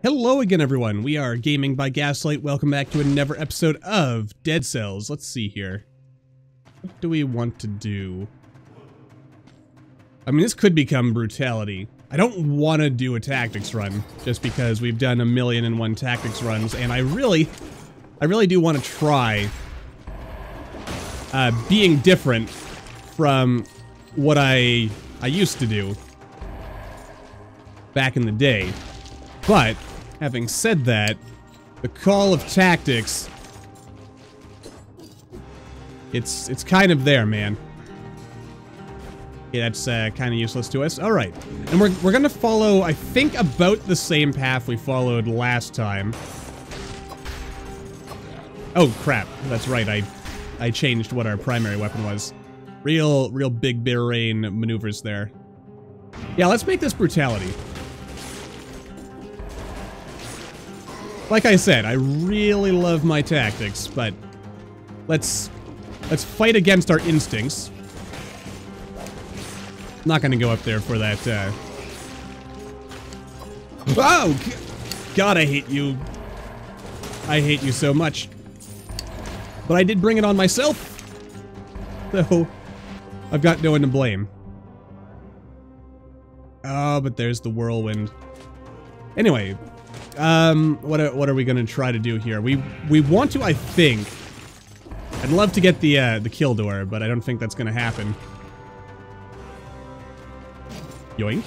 Hello again, everyone. We are Gaming by Gaslight. Welcome back to another episode of Dead Cells. Let's see here. What do we want to do? I mean, this could become brutality. I don't want to do a tactics run, just because we've done a million and one tactics runs, and I really, I really do want to try uh, being different from what I, I used to do back in the day. But, having said that, the call of tactics, it's it's kind of there, man. Yeah, that's uh, kind of useless to us. All right, and we're we're gonna follow, I think, about the same path we followed last time. Oh crap! That's right. I I changed what our primary weapon was. Real real big brain maneuvers there. Yeah, let's make this brutality. Like I said, I really love my tactics, but let's let's fight against our instincts. not gonna go up there for that. Uh... Oh, God, I hate you. I hate you so much. But I did bring it on myself, so I've got no one to blame. Oh, but there's the whirlwind. Anyway, um, what are, what are we gonna try to do here? We we want to, I think. I'd love to get the uh, the kill door, but I don't think that's gonna happen. Yoink.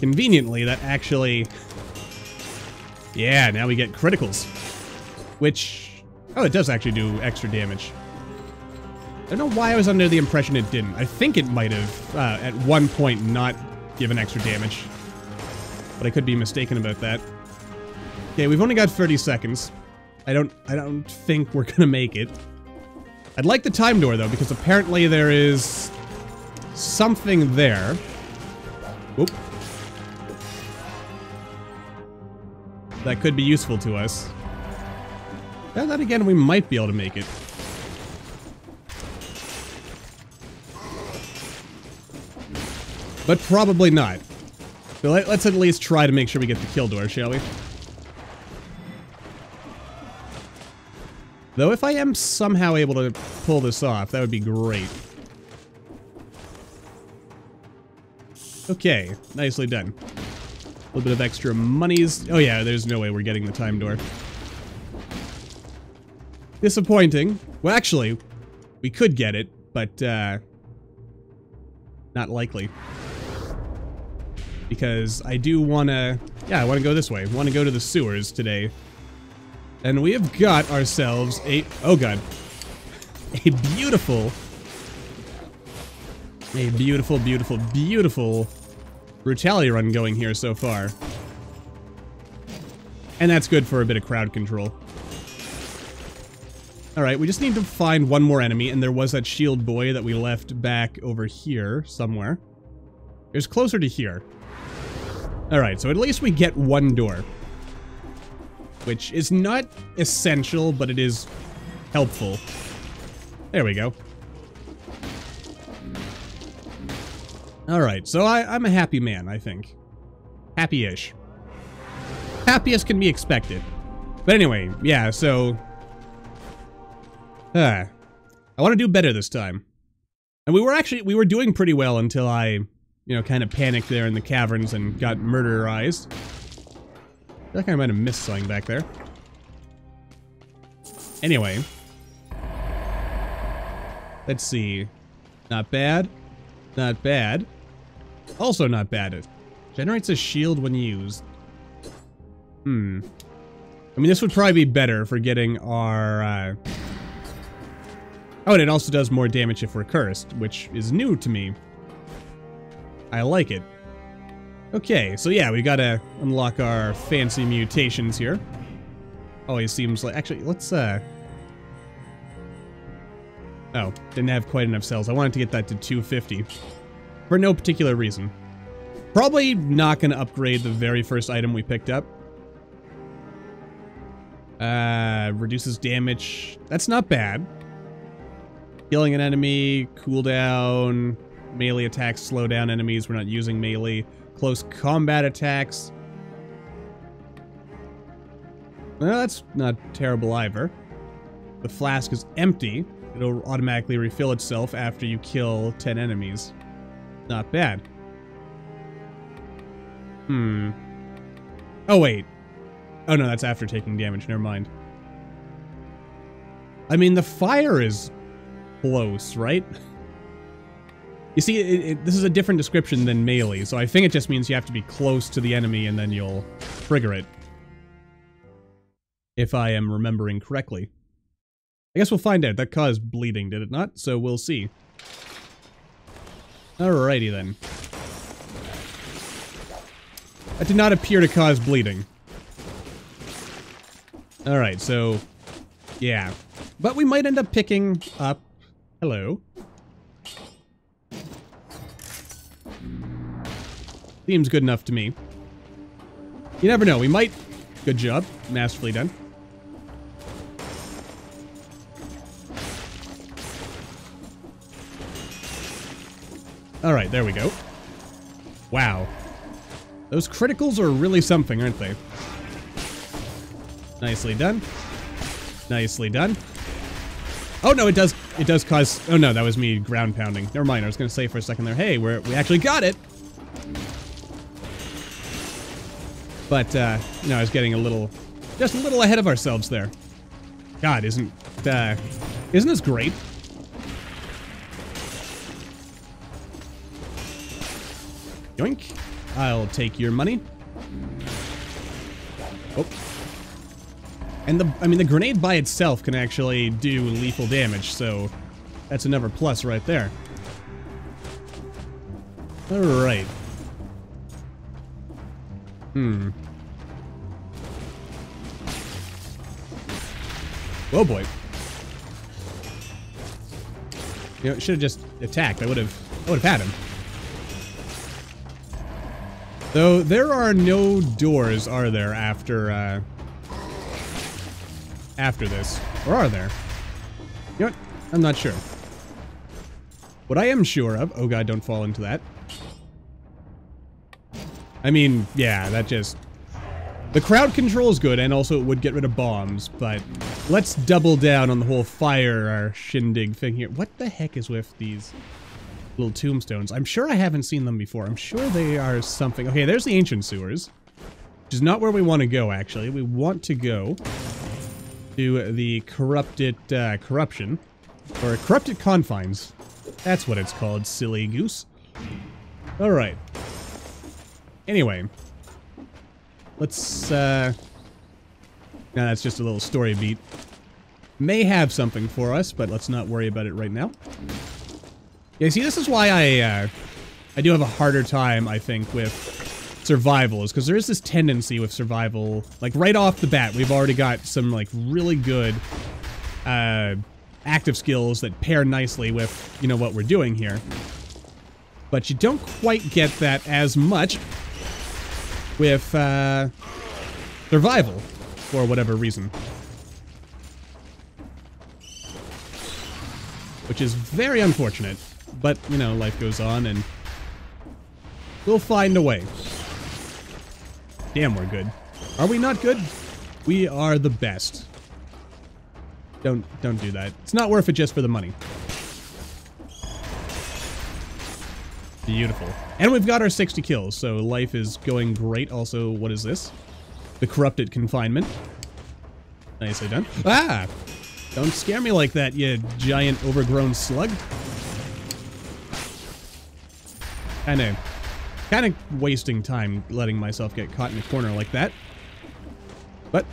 Conveniently, that actually... Yeah, now we get criticals. Which... Oh, it does actually do extra damage. I don't know why I was under the impression it didn't. I think it might have, uh, at one point, not given extra damage. But I could be mistaken about that. Okay, we've only got 30 seconds. I don't I don't think we're gonna make it. I'd like the time door though, because apparently there is something there. Whoop. That could be useful to us. And then again, we might be able to make it. But probably not. So let, us at least try to make sure we get the kill door, shall we? Though if I am somehow able to pull this off, that would be great. Okay, nicely done. A little bit of extra monies. Oh yeah, there's no way we're getting the time door. Disappointing. Well, actually, we could get it, but, uh, not likely because I do want to, yeah, I want to go this way. want to go to the sewers today. And we have got ourselves a, oh god, a beautiful, a beautiful, beautiful, beautiful brutality run going here so far. And that's good for a bit of crowd control. Alright, we just need to find one more enemy, and there was that shield boy that we left back over here somewhere. It was closer to here. Alright, so at least we get one door. Which is not essential, but it is helpful. There we go. Alright, so I, I'm a happy man, I think. Happy-ish. Happy as can be expected. But anyway, yeah, so... Uh, I want to do better this time. And we were actually, we were doing pretty well until I you know, kind of panicked there in the caverns and got murderized. I feel like I might have missed something back there. Anyway. Let's see. Not bad. Not bad. Also not bad. It generates a shield when used. Hmm. I mean, this would probably be better for getting our, uh... Oh, and it also does more damage if we're cursed, which is new to me. I like it. Okay, so yeah, we gotta unlock our fancy mutations here. Always seems like... Actually, let's, uh... Oh, didn't have quite enough cells. I wanted to get that to 250. For no particular reason. Probably not gonna upgrade the very first item we picked up. Uh, reduces damage. That's not bad. Killing an enemy, cooldown, Melee attacks slow down enemies. We're not using melee. Close combat attacks. Well, that's not terrible either. The flask is empty. It'll automatically refill itself after you kill 10 enemies. Not bad. Hmm. Oh, wait. Oh, no, that's after taking damage. Never mind. I mean, the fire is close, right? You see, it, it, this is a different description than melee, so I think it just means you have to be close to the enemy and then you'll trigger it. If I am remembering correctly. I guess we'll find out. That caused bleeding, did it not? So we'll see. Alrighty then. That did not appear to cause bleeding. Alright, so... Yeah. But we might end up picking up... Hello. Seems good enough to me. You never know, we might... Good job. Masterfully done. Alright, there we go. Wow. Those criticals are really something, aren't they? Nicely done. Nicely done. Oh no, it does it does cause oh no, that was me ground pounding. Never mind, I was gonna say for a second there, hey, we're we actually got it! But, uh, you know, I was getting a little, just a little ahead of ourselves there. God, isn't, uh, isn't this great? Yoink. I'll take your money. Oh. And the, I mean, the grenade by itself can actually do lethal damage, so that's another plus right there. Alright. Hmm. Oh boy. You know, it should have just attacked. I would have I would have had him. Though there are no doors, are there, after uh after this? Or are there? You know what? I'm not sure. What I am sure of, oh god, don't fall into that. I mean, yeah, that just... The crowd control is good, and also it would get rid of bombs, but let's double down on the whole fire our shindig thing here. What the heck is with these little tombstones? I'm sure I haven't seen them before. I'm sure they are something... Okay, there's the ancient sewers, which is not where we want to go, actually. We want to go to the corrupted uh, corruption, or corrupted confines. That's what it's called, silly goose. All right. Anyway, let's, uh, now that's just a little story beat. May have something for us, but let's not worry about it right now. Yeah, see, this is why I, uh, I do have a harder time, I think, with survival, is because there is this tendency with survival, like right off the bat, we've already got some, like, really good, uh, active skills that pair nicely with, you know, what we're doing here. But you don't quite get that as much with uh, survival for whatever reason. Which is very unfortunate, but, you know, life goes on and we'll find a way. Damn, we're good. Are we not good? We are the best. Don't, don't do that. It's not worth it just for the money. Beautiful. And we've got our 60 kills, so life is going great. Also, what is this? The Corrupted Confinement. Nicely done. Ah! Don't scare me like that, you giant overgrown slug. Kinda, kinda wasting time letting myself get caught in a corner like that. But,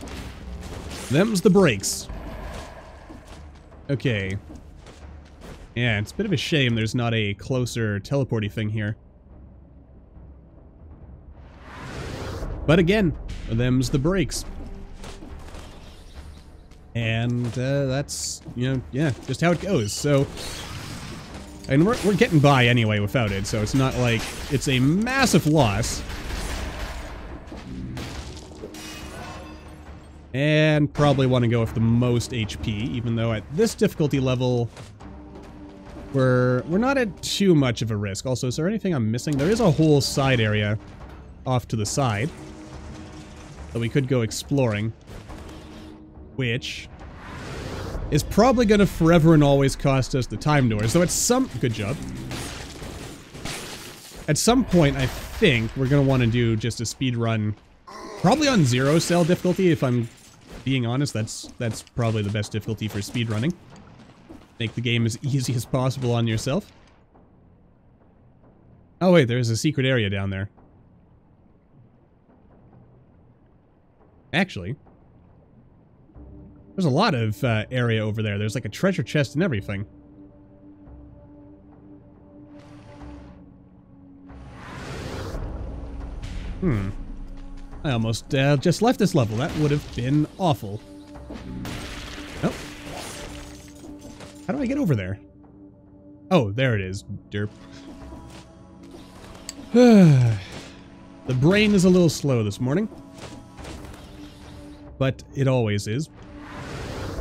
them's the breaks. Okay. Yeah, it's a bit of a shame there's not a closer teleporty thing here. But again, them's the breaks. And uh, that's, you know, yeah, just how it goes. So, and we're, we're getting by anyway without it, so it's not like it's a massive loss. And probably want to go with the most HP, even though at this difficulty level, we're we're not at too much of a risk. Also, is there anything I'm missing? There is a whole side area off to the side that we could go exploring, which is probably going to forever and always cost us the time doors. Though at some good job. At some point, I think we're going to want to do just a speed run, probably on zero cell difficulty. If I'm being honest, that's that's probably the best difficulty for speed running. Make the game as easy as possible on yourself. Oh wait, there's a secret area down there. Actually, there's a lot of uh, area over there. There's like a treasure chest and everything. Hmm. I almost uh, just left this level. That would have been awful. Oh. How do I get over there? Oh, there it is. Derp. the brain is a little slow this morning. But it always is.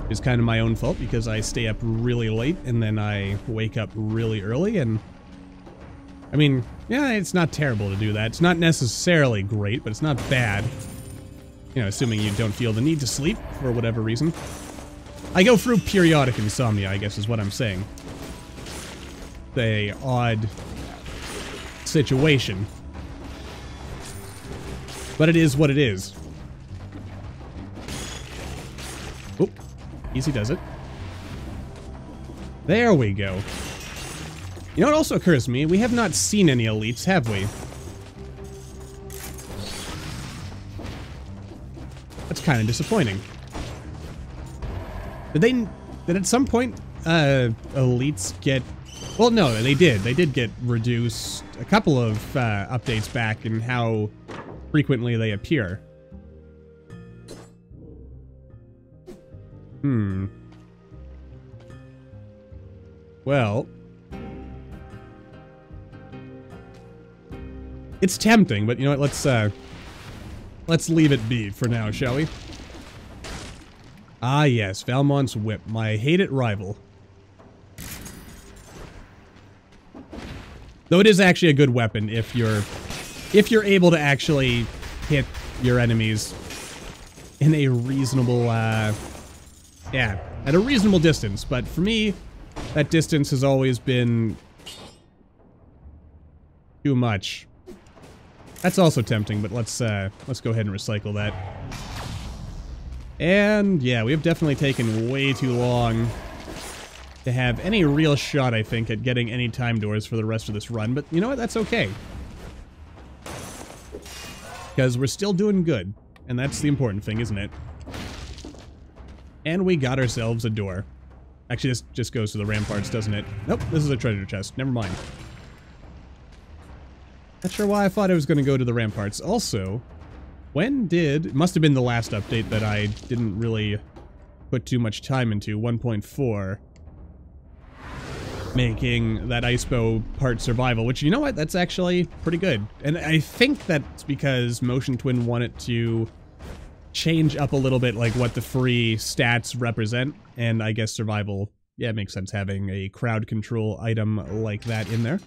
It's kind of my own fault because I stay up really late and then I wake up really early and... I mean, yeah, it's not terrible to do that. It's not necessarily great, but it's not bad. You know, assuming you don't feel the need to sleep for whatever reason. I go through periodic insomnia, I guess is what I'm saying. The odd situation. But it is what it is. Easy does it. There we go. You know what also occurs to me? We have not seen any elites, have we? That's kind of disappointing. Did they... Did at some point, uh, elites get... Well, no, they did. They did get reduced a couple of uh, updates back in how frequently they appear. Hmm. Well... It's tempting, but you know what, let's, uh... Let's leave it be for now, shall we? Ah yes, Valmont's Whip, my hated rival. Though it is actually a good weapon if you're... If you're able to actually hit your enemies in a reasonable, uh... Yeah, at a reasonable distance. But for me, that distance has always been... too much. That's also tempting, but let's, uh, let's go ahead and recycle that. And yeah, we have definitely taken way too long to have any real shot, I think, at getting any time doors for the rest of this run. But you know what? That's okay. Because we're still doing good. And that's the important thing, isn't it? And we got ourselves a door. Actually, this just goes to the ramparts, doesn't it? Nope, this is a treasure chest. Never mind. Not sure why I thought I was going to go to the ramparts. Also, when did... Must have been the last update that I didn't really put too much time into. 1.4. Making that ice bow part survival, which, you know what? That's actually pretty good. And I think that's because Motion Twin wanted to change up a little bit like what the free stats represent. And I guess survival, yeah, it makes sense having a crowd control item like that in there.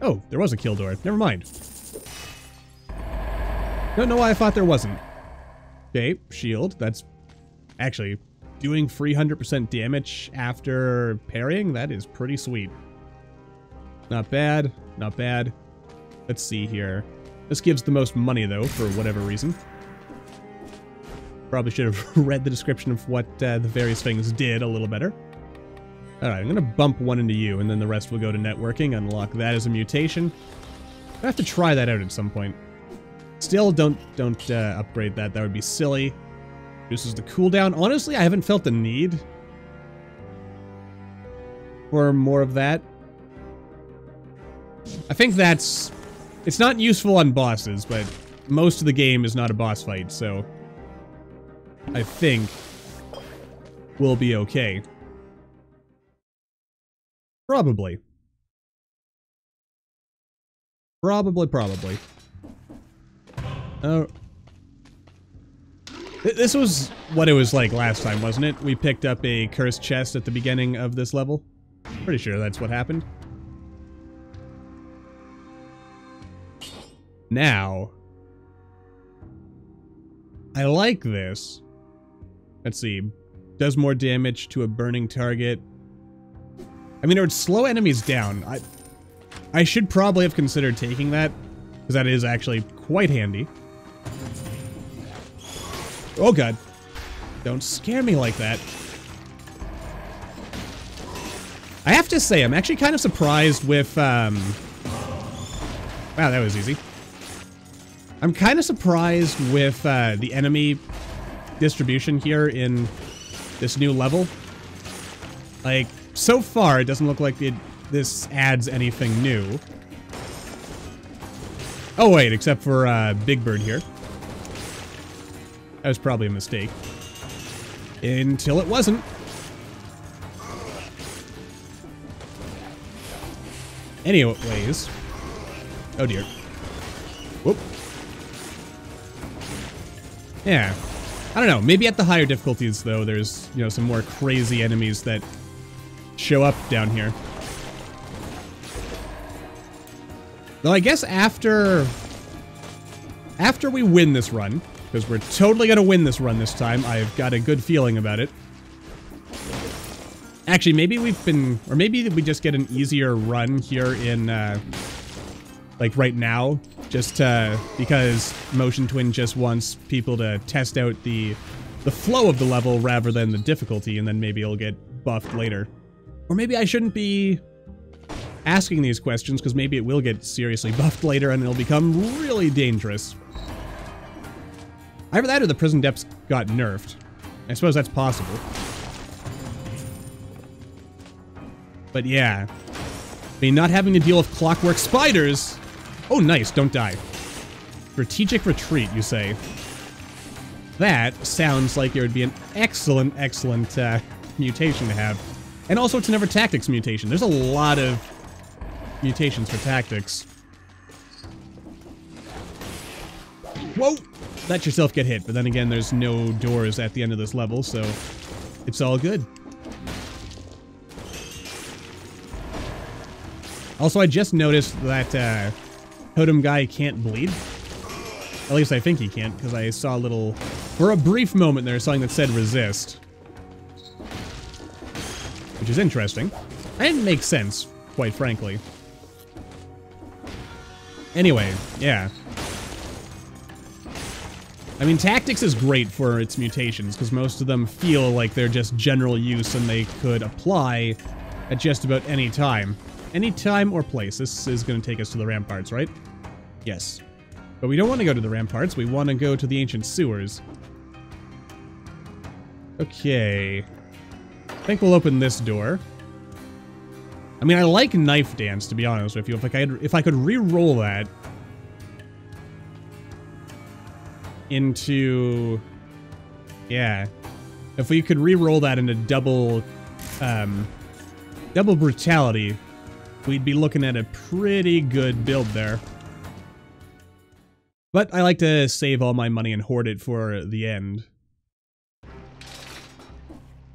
Oh, there was a kill door. Never mind. Don't know why I thought there wasn't. Okay, shield. That's actually doing 300% damage after parrying. That is pretty sweet. Not bad. Not bad. Let's see here. This gives the most money, though, for whatever reason. Probably should have read the description of what uh, the various things did a little better. Alright, I'm going to bump one into you, and then the rest will go to networking, unlock that as a mutation. I have to try that out at some point. Still, don't don't uh, upgrade that. That would be silly. This is the cooldown. Honestly, I haven't felt the need for more of that. I think that's... It's not useful on bosses, but most of the game is not a boss fight, so... I think we'll be okay. Probably. Probably, probably. Oh. This was what it was like last time, wasn't it? We picked up a cursed chest at the beginning of this level. Pretty sure that's what happened. Now, I like this. Let's see. Does more damage to a burning target. I mean, it would slow enemies down. I, I should probably have considered taking that, because that is actually quite handy. Oh god. Don't scare me like that. I have to say, I'm actually kind of surprised with, um... Wow, that was easy. I'm kind of surprised with uh, the enemy distribution here in this new level. Like, so far, it doesn't look like it, this adds anything new. Oh wait, except for uh, Big Bird here. That was probably a mistake. Until it wasn't. Anyways. Oh dear. Yeah. I don't know. Maybe at the higher difficulties, though, there's, you know, some more crazy enemies that show up down here. Though I guess after... After we win this run, because we're totally going to win this run this time. I've got a good feeling about it. Actually, maybe we've been... Or maybe we just get an easier run here in... Uh, like, right now. Just uh, because Motion Twin just wants people to test out the, the flow of the level rather than the difficulty, and then maybe it'll get buffed later. Or maybe I shouldn't be asking these questions, because maybe it will get seriously buffed later and it'll become really dangerous. Either that or the prison depths got nerfed. I suppose that's possible. But yeah. I mean, not having to deal with clockwork spiders. Oh, nice. Don't die. Strategic retreat, you say. That sounds like it would be an excellent, excellent uh, mutation to have. And also, it's never tactics mutation. There's a lot of mutations for tactics. Whoa! let yourself get hit. But then again, there's no doors at the end of this level, so it's all good. Also, I just noticed that uh, Totem Guy can't bleed. At least I think he can't, because I saw a little... For a brief moment there, something that said resist. Which is interesting. And makes sense, quite frankly. Anyway, yeah. I mean, Tactics is great for its mutations, because most of them feel like they're just general use and they could apply at just about any time. Any time or place. This is going to take us to the ramparts, right? Yes. But we don't want to go to the ramparts, we want to go to the ancient sewers. Okay. I think we'll open this door. I mean, I like Knife Dance, to be honest with you. If I could, if I could re-roll that, into... Yeah. If we could re-roll that into double... Um, double brutality, we'd be looking at a pretty good build there. But I like to save all my money and hoard it for the end.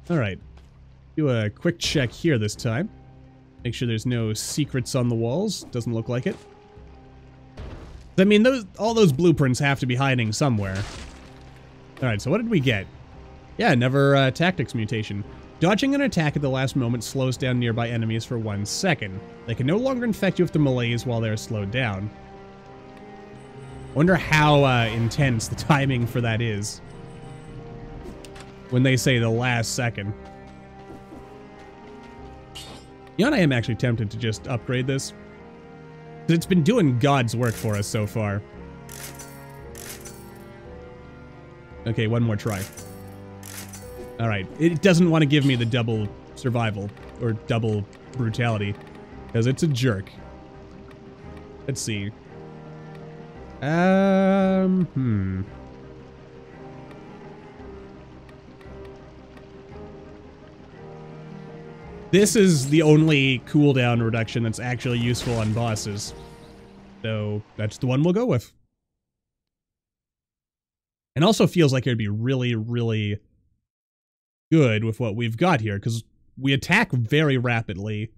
Alright. Do a quick check here this time. Make sure there's no secrets on the walls. Doesn't look like it. I mean, those all those blueprints have to be hiding somewhere. Alright, so what did we get? Yeah, never uh, tactics mutation. Dodging an attack at the last moment slows down nearby enemies for one second. They can no longer infect you with the malaise while they're slowed down. Wonder how uh, intense the timing for that is. When they say the last second. You know I am actually tempted to just upgrade this. It's been doing God's work for us so far. Okay, one more try. Alright, it doesn't want to give me the double survival, or double brutality, because it's a jerk. Let's see. Um, hmm. This is the only cooldown reduction that's actually useful on bosses. So that's the one we'll go with. And also feels like it'd be really, really good with what we've got here, because we attack very rapidly,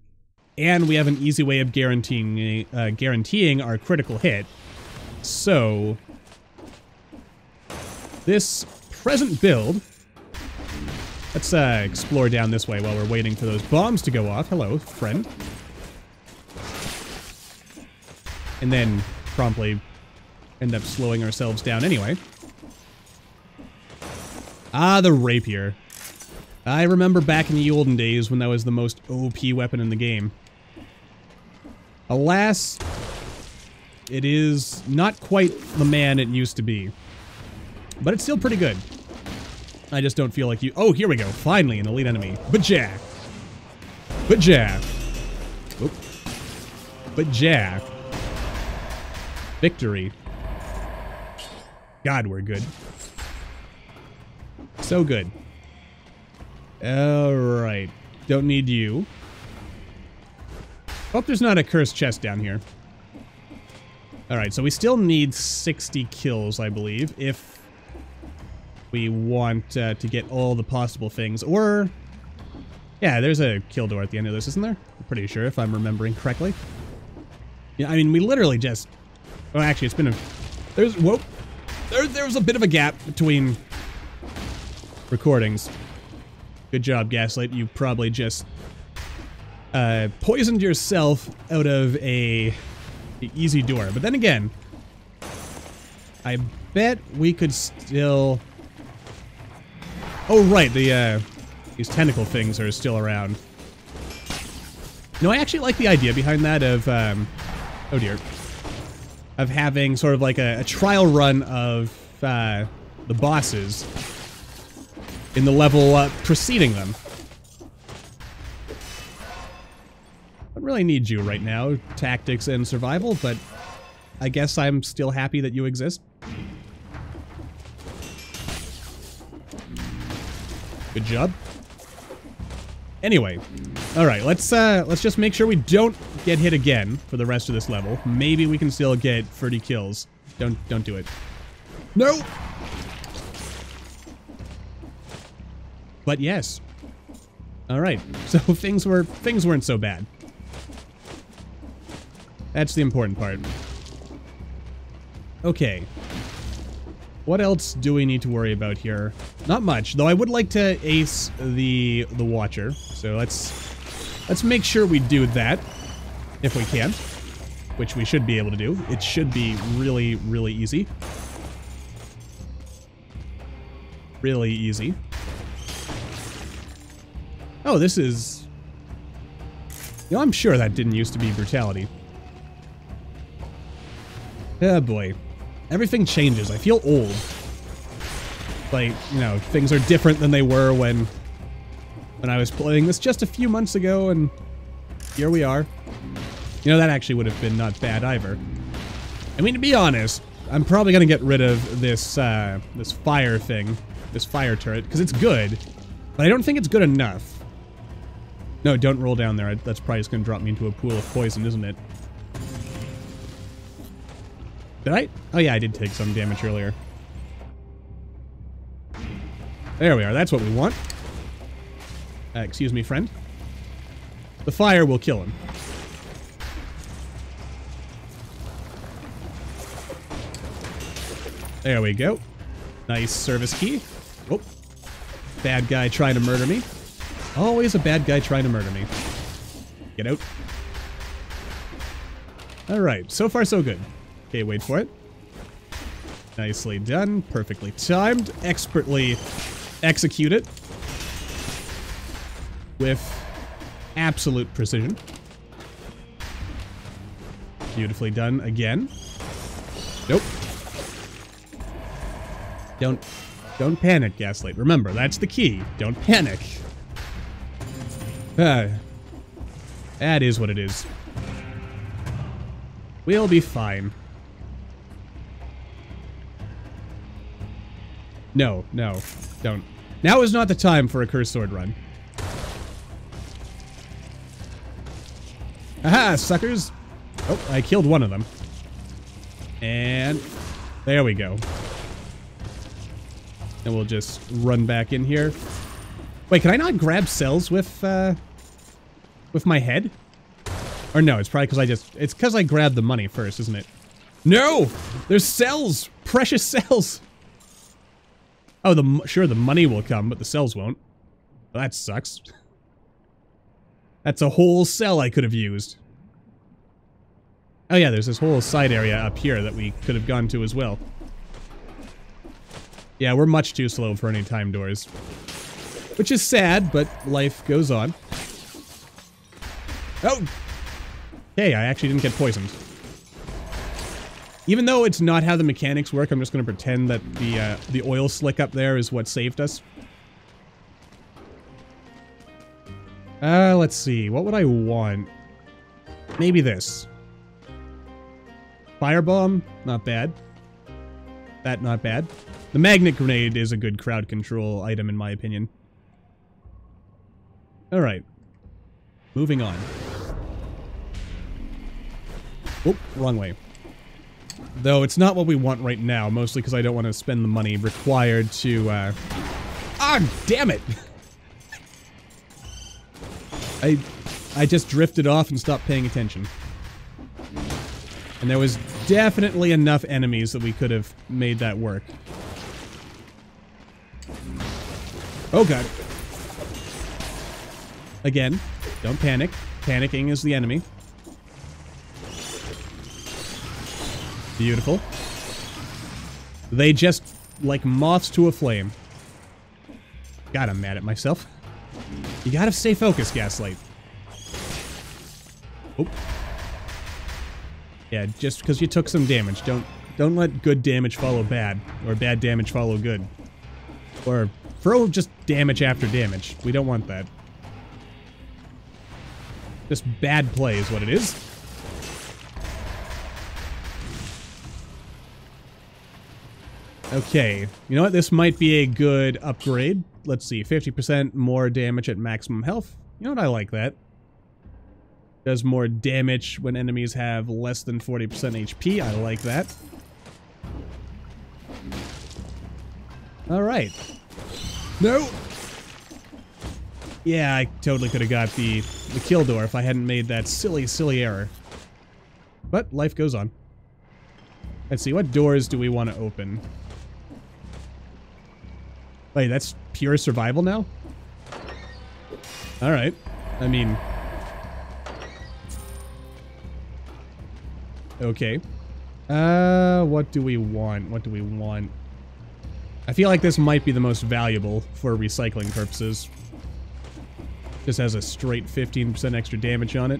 and we have an easy way of guaranteeing uh, guaranteeing our critical hit. So, this present build, let's uh, explore down this way while we're waiting for those bombs to go off. Hello, friend. And then promptly end up slowing ourselves down anyway. Ah, the rapier. I remember back in the olden days when that was the most OP weapon in the game. Alas, it is not quite the man it used to be. But it's still pretty good. I just don't feel like you- Oh, here we go. Finally, an elite enemy. Bajak. Bajak. Oop. Bajak. Victory. God, we're good. So good. Alright. Don't need you. Hope there's not a cursed chest down here. Alright, so we still need 60 kills, I believe, if we want uh, to get all the possible things. Or, yeah, there's a kill door at the end of this, isn't there? I'm pretty sure, if I'm remembering correctly. Yeah, I mean, we literally just... Oh, actually, it's been a... There's... Whoa! There, there was a bit of a gap between recordings. Good job, Gaslight. You probably just uh, poisoned yourself out of a, a easy door. But then again, I bet we could still... Oh, right, the uh, these tentacle things are still around. No, I actually like the idea behind that of, um, oh dear, of having sort of like a, a trial run of uh, the bosses in the level uh, preceding them. Really need you right now, tactics and survival, but I guess I'm still happy that you exist. Good job. Anyway, all right, let's uh, let's just make sure we don't get hit again for the rest of this level. Maybe we can still get 30 kills. Don't don't do it. No. But yes. All right. So things were things weren't so bad. That's the important part. Okay. What else do we need to worry about here? Not much, though I would like to ace the the Watcher. So let's let's make sure we do that if we can, which we should be able to do. It should be really really easy. Really easy. Oh, this is... You know, I'm sure that didn't used to be brutality. Oh boy. Everything changes. I feel old. Like, you know, things are different than they were when when I was playing this just a few months ago, and here we are. You know, that actually would have been not bad either. I mean, to be honest, I'm probably going to get rid of this, uh, this fire thing, this fire turret, because it's good, but I don't think it's good enough. No, don't roll down there. That's probably just going to drop me into a pool of poison, isn't it? Did I? Oh yeah, I did take some damage earlier. There we are. That's what we want. Uh, excuse me, friend. The fire will kill him. There we go. Nice service key. Oh. Bad guy trying to murder me. Always a bad guy trying to murder me. Get out. Alright, so far so good. Okay, wait for it. Nicely done. Perfectly timed. Expertly executed. With absolute precision. Beautifully done again. Nope. Don't don't panic, Gaslight. Remember, that's the key. Don't panic. Uh, that is what it is. We'll be fine. No, no, don't. Now is not the time for a cursed sword run. Aha, suckers! Oh, I killed one of them. And there we go. And we'll just run back in here. Wait, can I not grab cells with, uh, with my head? Or no, it's probably because I just, it's because I grabbed the money first, isn't it? No! There's cells! Precious cells! Oh, the sure, the money will come, but the cells won't. Well, that sucks. That's a whole cell I could have used. Oh yeah, there's this whole side area up here that we could have gone to as well. Yeah, we're much too slow for any time doors. Which is sad, but life goes on. Oh! Hey, I actually didn't get poisoned. Even though it's not how the mechanics work, I'm just going to pretend that the uh, the oil slick up there is what saved us. Uh, let's see. What would I want? Maybe this. Firebomb, not bad. That not bad. The magnet grenade is a good crowd control item in my opinion. Alright. Moving on. Oh, wrong way. Though it's not what we want right now, mostly because I don't want to spend the money required to, uh... Ah, damn it! I, I just drifted off and stopped paying attention. And there was definitely enough enemies that we could have made that work. Oh god. Again, don't panic. Panicking is the enemy. Beautiful. They just, like moths to a flame. God, I'm mad at myself. You gotta stay focused, Gaslight. Oh. Yeah, just because you took some damage, don't don't let good damage follow bad, or bad damage follow good. Or throw just damage after damage. We don't want that. Just bad play is what it is. Okay, you know what? This might be a good upgrade. Let's see, 50% more damage at maximum health. You know what? I like that. Does more damage when enemies have less than 40% HP. I like that. Alright. No! Yeah, I totally could have got the, the kill door if I hadn't made that silly, silly error. But life goes on. Let's see, what doors do we want to open? Wait, that's pure survival now? Alright. I mean... Okay. Uh, what do we want? What do we want? I feel like this might be the most valuable for recycling purposes. Just has a straight 15% extra damage on it.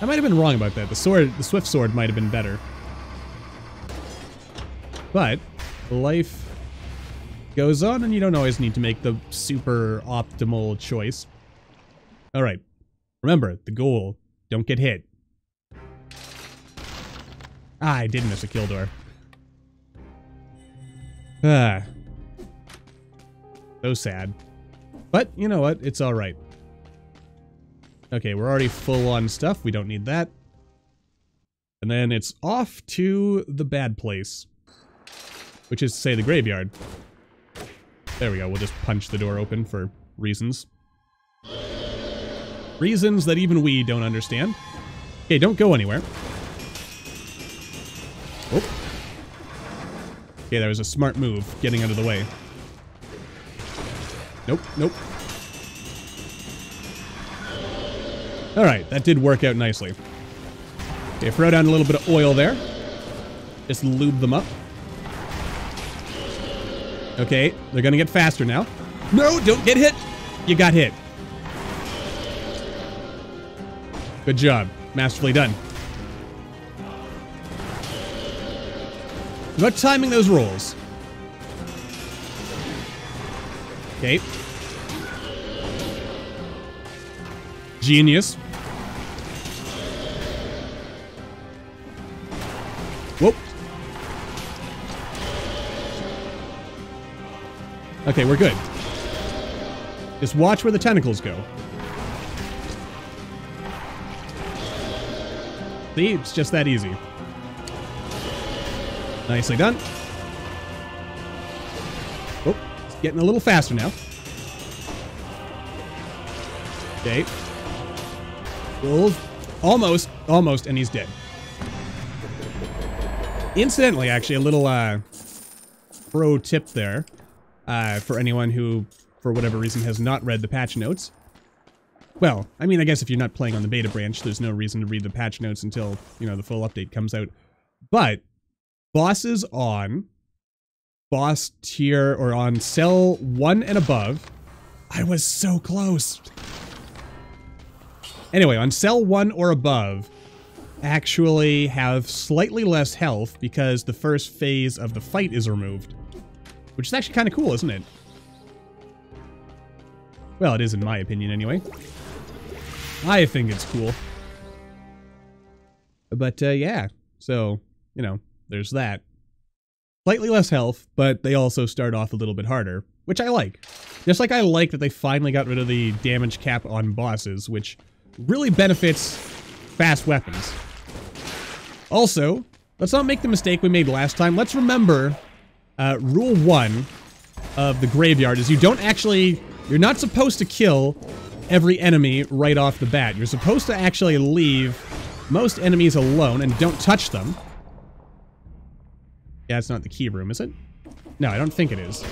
I might have been wrong about that. The sword, the swift sword might have been better. But, life goes on, and you don't always need to make the super optimal choice. Alright. Remember, the goal, don't get hit. Ah, I did miss a kill door. Ah. So sad. But, you know what? It's alright. Okay, we're already full on stuff. We don't need that. And then it's off to the bad place. Which is to say the graveyard. There we go. We'll just punch the door open for reasons. Reasons that even we don't understand. Okay, don't go anywhere. Oh. Okay, that was a smart move, getting out of the way. Nope, nope. Alright, that did work out nicely. Okay, throw down a little bit of oil there. Just lube them up. Okay, they're gonna get faster now. No, don't get hit! You got hit. Good job. Masterfully done. About timing those rolls. Okay. Genius. Okay, we're good. Just watch where the tentacles go. See, it's just that easy. Nicely done. Oh, it's getting a little faster now. Okay. Well, almost, almost, and he's dead. Incidentally, actually, a little uh, pro tip there uh, for anyone who, for whatever reason, has not read the patch notes. Well, I mean, I guess if you're not playing on the beta branch, there's no reason to read the patch notes until, you know, the full update comes out. But bosses on boss tier or on cell 1 and above, I was so close. Anyway, on cell 1 or above, actually have slightly less health because the first phase of the fight is removed. Which is actually kind of cool, isn't it? Well, it is in my opinion anyway. I think it's cool. But uh, yeah, so, you know, there's that. Slightly less health, but they also start off a little bit harder, which I like. Just like I like that they finally got rid of the damage cap on bosses, which really benefits fast weapons. Also, let's not make the mistake we made last time. Let's remember uh, rule one of the graveyard is you don't actually, you're not supposed to kill every enemy right off the bat. You're supposed to actually leave most enemies alone and don't touch them. Yeah, it's not the key room, is it? No, I don't think it is.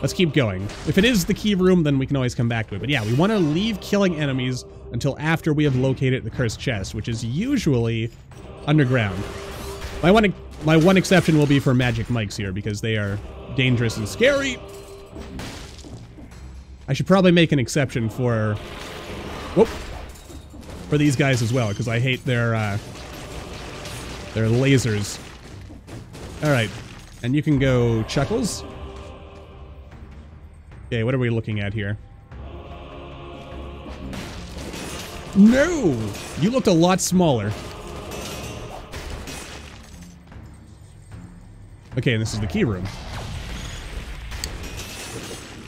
Let's keep going. If it is the key room, then we can always come back to it. But yeah, we want to leave killing enemies until after we have located the cursed chest, which is usually underground. I want one, my one exception will be for magic mics here, because they are dangerous and scary. I should probably make an exception for... Whoop! For these guys as well, because I hate their, uh, their lasers. Alright. And you can go Chuckles. Okay, what are we looking at here? No! You looked a lot smaller. Okay, and this is the key room.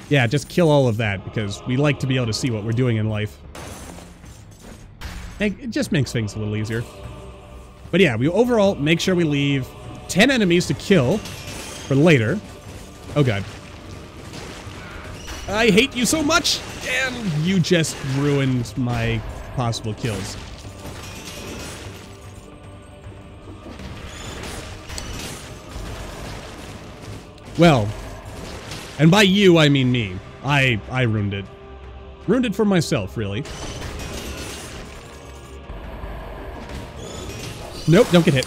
Yeah, just kill all of that, because we like to be able to see what we're doing in life. It just makes things a little easier. But yeah, we overall make sure we leave 10 enemies to kill for later. Oh god. I hate you so much, and you just ruined my possible kills. Well, and by you, I mean me. I, I ruined it. Ruined it for myself, really. Nope, don't get hit.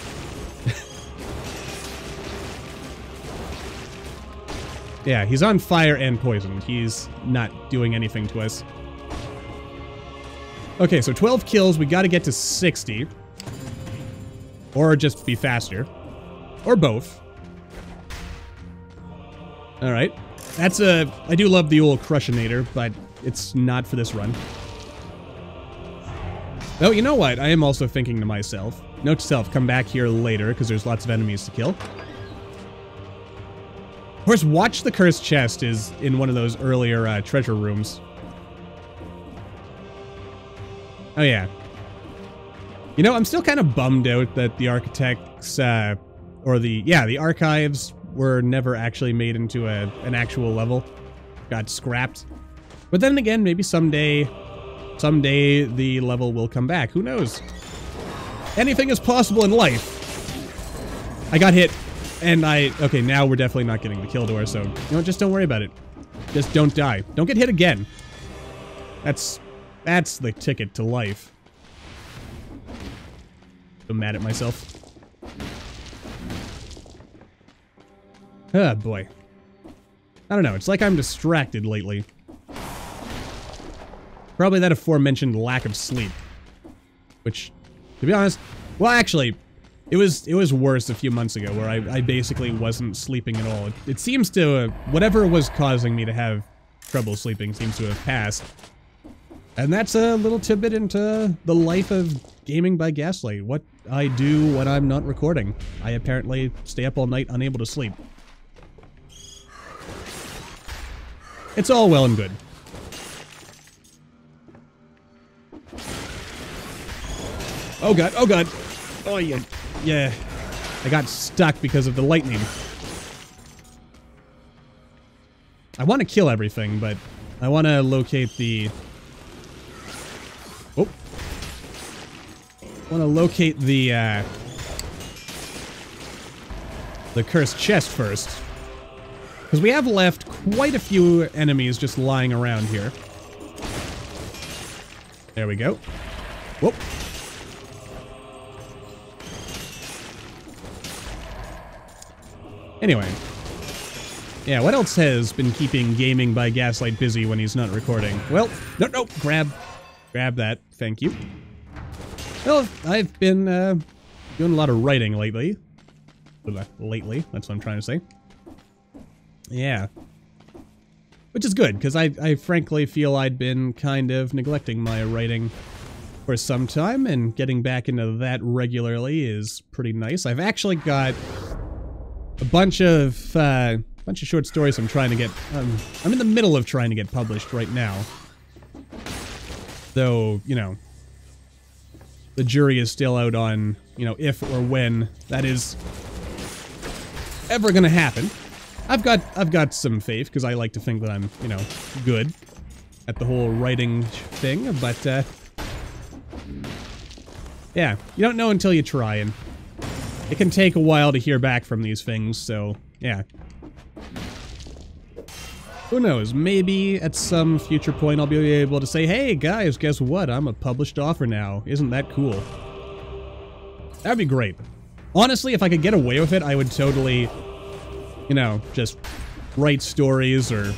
yeah, he's on fire and poisoned. He's not doing anything to us. Okay, so 12 kills. We got to get to 60. Or just be faster. Or both. All right. That's a... I do love the old Crushinator, but it's not for this run. Oh, you know what? I am also thinking to myself. Note to self, come back here later, because there's lots of enemies to kill. Of course, Watch the Cursed Chest is in one of those earlier uh, treasure rooms. Oh, yeah. You know, I'm still kind of bummed out that the architects, uh, or the, yeah, the archives were never actually made into a, an actual level. Got scrapped. But then again, maybe someday, someday the level will come back. Who knows? Anything is possible in life. I got hit, and I... Okay, now we're definitely not getting the kill door, so... You know, just don't worry about it. Just don't die. Don't get hit again. That's... That's the ticket to life. I'm mad at myself. Oh, boy. I don't know. It's like I'm distracted lately. Probably that aforementioned lack of sleep. Which, to be honest, well, actually, it was it was worse a few months ago where I, I basically wasn't sleeping at all. It, it seems to, uh, whatever was causing me to have trouble sleeping seems to have passed. And that's a little tidbit into the life of gaming by gaslight. What I do when I'm not recording. I apparently stay up all night unable to sleep. It's all well and good. Oh god, oh god. Oh yeah, yeah. I got stuck because of the lightning. I want to kill everything, but I want to locate the... Oh. I want to locate the, uh... The cursed chest first. Because we have left quite a few enemies just lying around here. There we go. Whoop. Anyway. Yeah, what else has been keeping Gaming by Gaslight busy when he's not recording? Well, no, no, grab, grab that. Thank you. Well, I've been uh, doing a lot of writing lately. Lately, that's what I'm trying to say. Yeah. Which is good, because I, I frankly feel I'd been kind of neglecting my writing for some time, and getting back into that regularly is pretty nice. I've actually got a bunch of uh, bunch of short stories I'm trying to get. Um, I'm in the middle of trying to get published right now. Though, you know, the jury is still out on, you know, if or when that is ever going to happen. I've got I've got some faith because I like to think that I'm, you know, good at the whole writing thing, but uh yeah, you don't know until you try and it can take a while to hear back from these things, so yeah. Who knows, maybe at some future point I'll be able to say, hey guys, guess what? I'm a published author now. Isn't that cool? That'd be great. Honestly, if I could get away with it, I would totally you know, just write stories or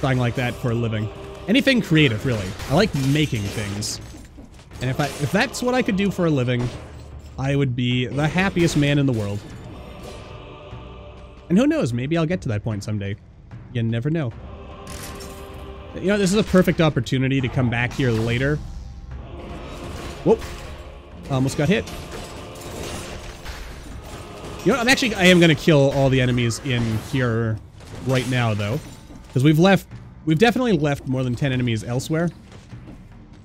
something like that for a living. Anything creative, really. I like making things. And if I if that's what I could do for a living, I would be the happiest man in the world. And who knows, maybe I'll get to that point someday. You never know. You know, this is a perfect opportunity to come back here later. Whoop. Almost got hit. You know, I'm actually, I am going to kill all the enemies in here right now, though. Because we've left, we've definitely left more than 10 enemies elsewhere.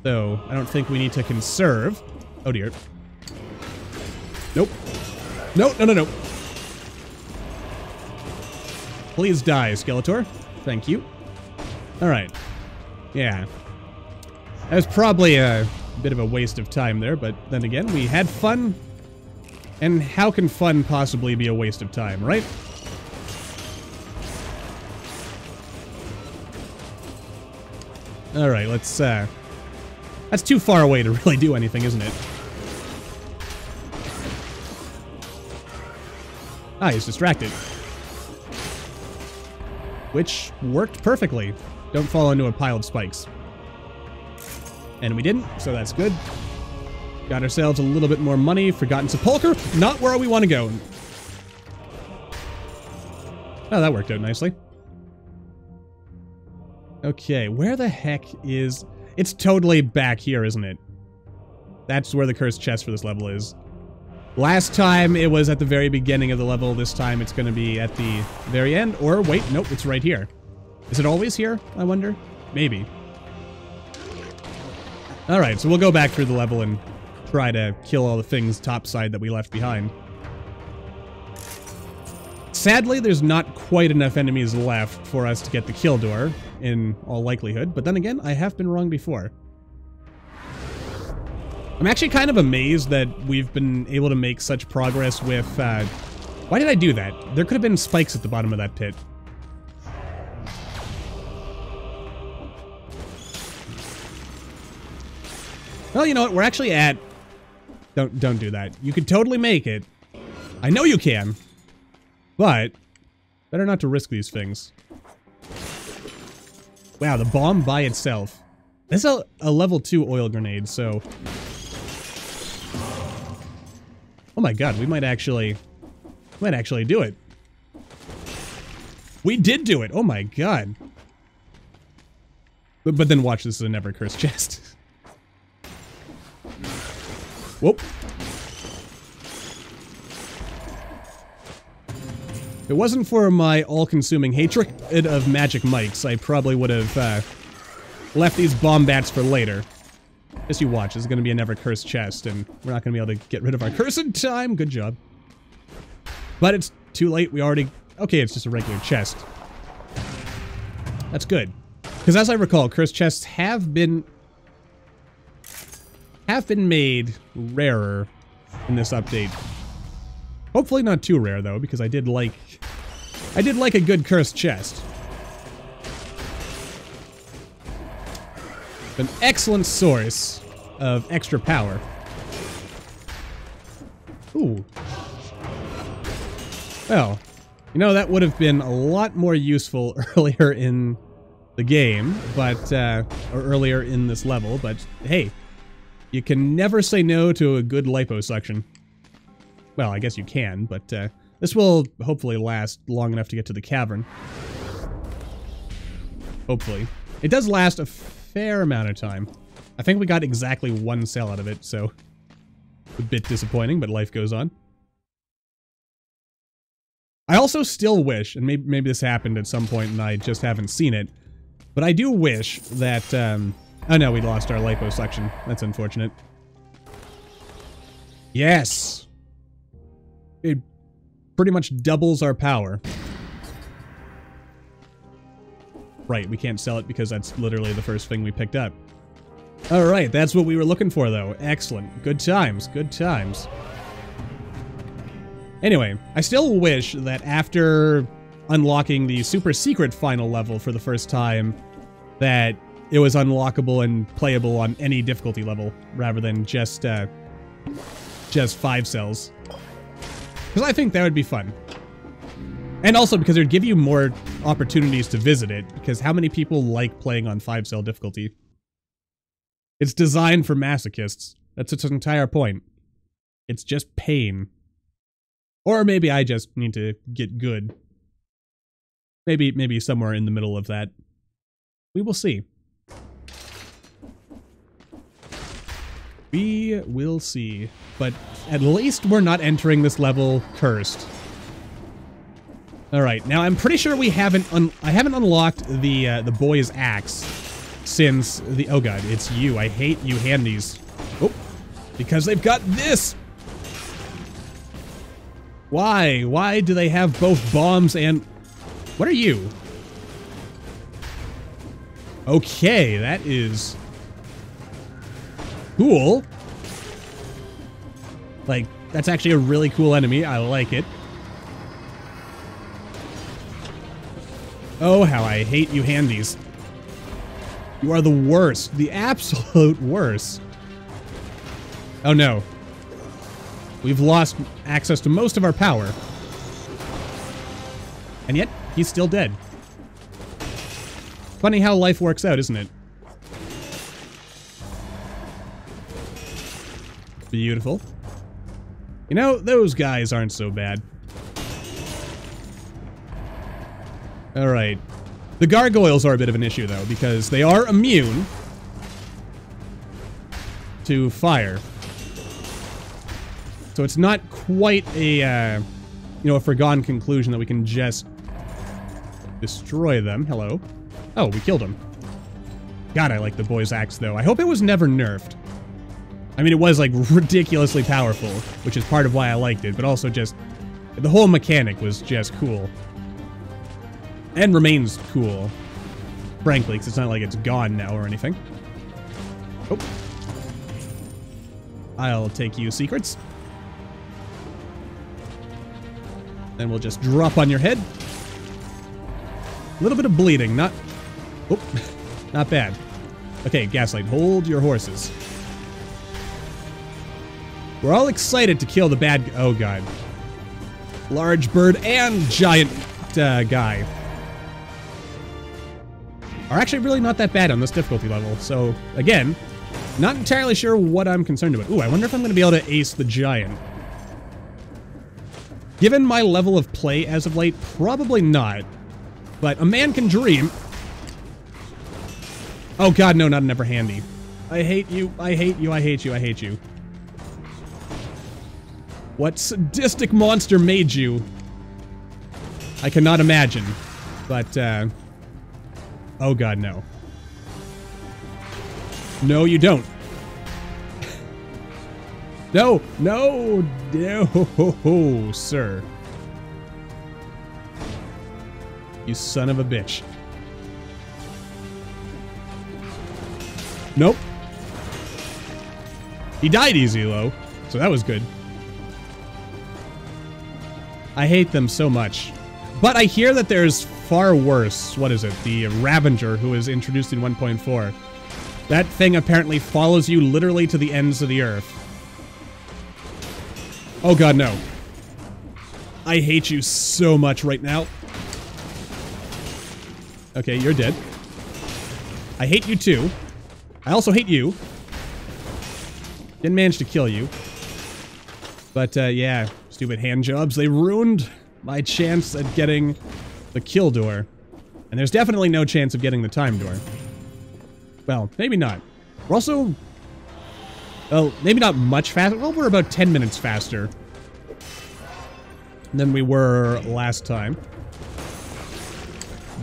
So, I don't think we need to conserve. Oh dear. Nope. No, no, no, no. Please die, Skeletor. Thank you. Alright. Yeah. That was probably a bit of a waste of time there, but then again, we had fun and how can fun possibly be a waste of time, right? Alright, let's, uh... That's too far away to really do anything, isn't it? Ah, he's distracted. Which worked perfectly. Don't fall into a pile of spikes. And we didn't, so that's good. Got ourselves a little bit more money. Forgotten Sepulcher. Not where we want to go. Oh, that worked out nicely. Okay, where the heck is... It's totally back here, isn't it? That's where the cursed chest for this level is. Last time it was at the very beginning of the level. This time it's going to be at the very end. Or wait, nope, it's right here. Is it always here, I wonder? Maybe. Alright, so we'll go back through the level and try to kill all the things topside that we left behind. Sadly, there's not quite enough enemies left for us to get the kill door, in all likelihood, but then again, I have been wrong before. I'm actually kind of amazed that we've been able to make such progress with, uh, Why did I do that? There could have been spikes at the bottom of that pit. Well, you know what? We're actually at don't don't do that. You could totally make it. I know you can. But better not to risk these things. Wow, the bomb by itself. This is a, a level 2 oil grenade, so... Oh my god, we might actually... We might actually do it. We did do it! Oh my god. But, but then watch, this is a never cursed chest. Whoop. If it wasn't for my all-consuming hatred of Magic Mics, I probably would have uh, left these bombats for later. As you watch, this is going to be a never cursed chest, and we're not going to be able to get rid of our curse in time. Good job. But it's too late. We already... Okay, it's just a regular chest. That's good. Because as I recall, curse chests have been have been made rarer in this update. Hopefully not too rare though, because I did like I did like a good cursed chest. An excellent source of extra power. Ooh. Well, you know, that would have been a lot more useful earlier in the game, but, uh, or earlier in this level, but hey, you can never say no to a good liposuction. Well, I guess you can, but, uh, this will hopefully last long enough to get to the cavern. Hopefully. It does last a fair amount of time. I think we got exactly one cell out of it, so a bit disappointing, but life goes on. I also still wish, and maybe, maybe this happened at some point and I just haven't seen it, but I do wish that, um, oh no, we lost our liposuction. That's unfortunate. Yes! It pretty much doubles our power. Right, we can't sell it because that's literally the first thing we picked up. Alright, that's what we were looking for though. Excellent. Good times, good times. Anyway, I still wish that after unlocking the super secret final level for the first time, that it was unlockable and playable on any difficulty level, rather than just, uh, just five cells. Because I think that would be fun. And also because it would give you more opportunities to visit it, because how many people like playing on 5-cell difficulty? It's designed for masochists. That's its entire point. It's just pain. Or maybe I just need to get good. Maybe maybe somewhere in the middle of that. We will see. We will see. But at least we're not entering this level cursed. Alright, now I'm pretty sure we haven't I haven't unlocked the uh, the boy's axe since the- oh god, it's you. I hate you handies. Oh, because they've got this! Why? Why do they have both bombs and... What are you? Okay, that is... Cool. Like, that's actually a really cool enemy. I like it. Oh, how I hate you handies. You are the worst. The absolute worst. Oh no. We've lost access to most of our power. And yet, he's still dead. Funny how life works out, isn't it? Beautiful. You know, those guys aren't so bad. Alright. The gargoyles are a bit of an issue, though, because they are immune to fire. So it's not quite a, uh, you know, a foregone conclusion that we can just destroy them. Hello. Oh, we killed him. God, I like the boy's axe, though. I hope it was never nerfed. I mean, it was, like, ridiculously powerful, which is part of why I liked it, but also just... The whole mechanic was just cool. And remains cool. Frankly, because it's not like it's gone now or anything. Oh. I'll take you secrets. Then we'll just drop on your head. A little bit of bleeding, not... Oh, not bad. Okay, Gaslight, hold your horses. We're all excited to kill the bad... Oh, God. Large bird and giant uh, guy are actually really not that bad on this difficulty level. So, again, not entirely sure what I'm concerned about. Ooh, I wonder if I'm going to be able to ace the giant. Given my level of play as of late, probably not. But a man can dream. Oh god, no, not an ever handy. I hate you, I hate you, I hate you, I hate you. What sadistic monster made you? I cannot imagine. But, uh... Oh god, no. No, you don't. no, no, no, sir. You son of a bitch. Nope. He died easy, though, so that was good. I hate them so much. But I hear that there's far worse. What is it? The Ravenger who was introduced in 1.4. That thing apparently follows you literally to the ends of the earth. Oh god, no. I hate you so much right now. Okay, you're dead. I hate you too. I also hate you. Didn't manage to kill you. But, uh, yeah, stupid hand jobs. They ruined my chance at getting the kill door. And there's definitely no chance of getting the time door. Well, maybe not. We're also... Well, maybe not much faster. Well, we're about 10 minutes faster than we were last time.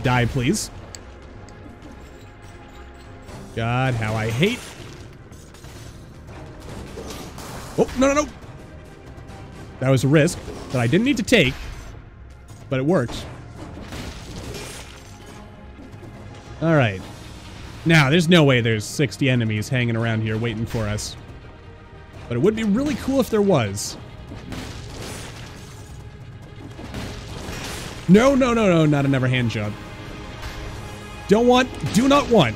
Die, please. God, how I hate... Oh, no, no, no! That was a risk that I didn't need to take, but it worked. Alright. Now, there's no way there's 60 enemies hanging around here waiting for us. But it would be really cool if there was. No, no, no, no, not another hand job. Don't want, do not want.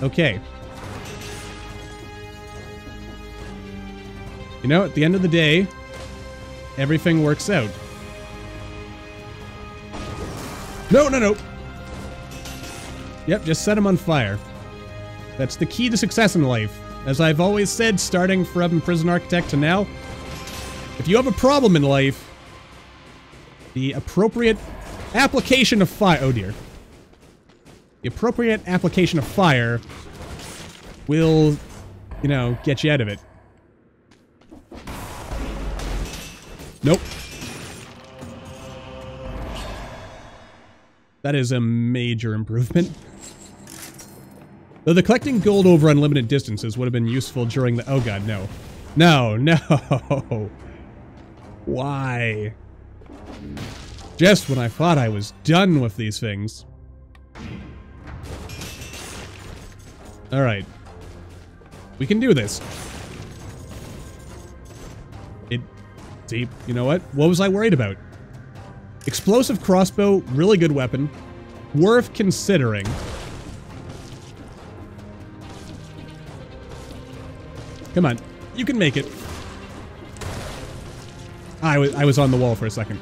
Okay. Know, at the end of the day, everything works out. No, no, no. Yep, just set him on fire. That's the key to success in life. As I've always said, starting from Prison Architect to now, if you have a problem in life, the appropriate application of fire... Oh dear. The appropriate application of fire will, you know, get you out of it. Nope. That is a major improvement. Though the collecting gold over unlimited distances would have been useful during the- oh god, no. No, no. Why? Just when I thought I was done with these things. Alright. We can do this. See, you know what? What was I worried about? Explosive crossbow, really good weapon. Worth considering. Come on. You can make it. I was, I was on the wall for a second.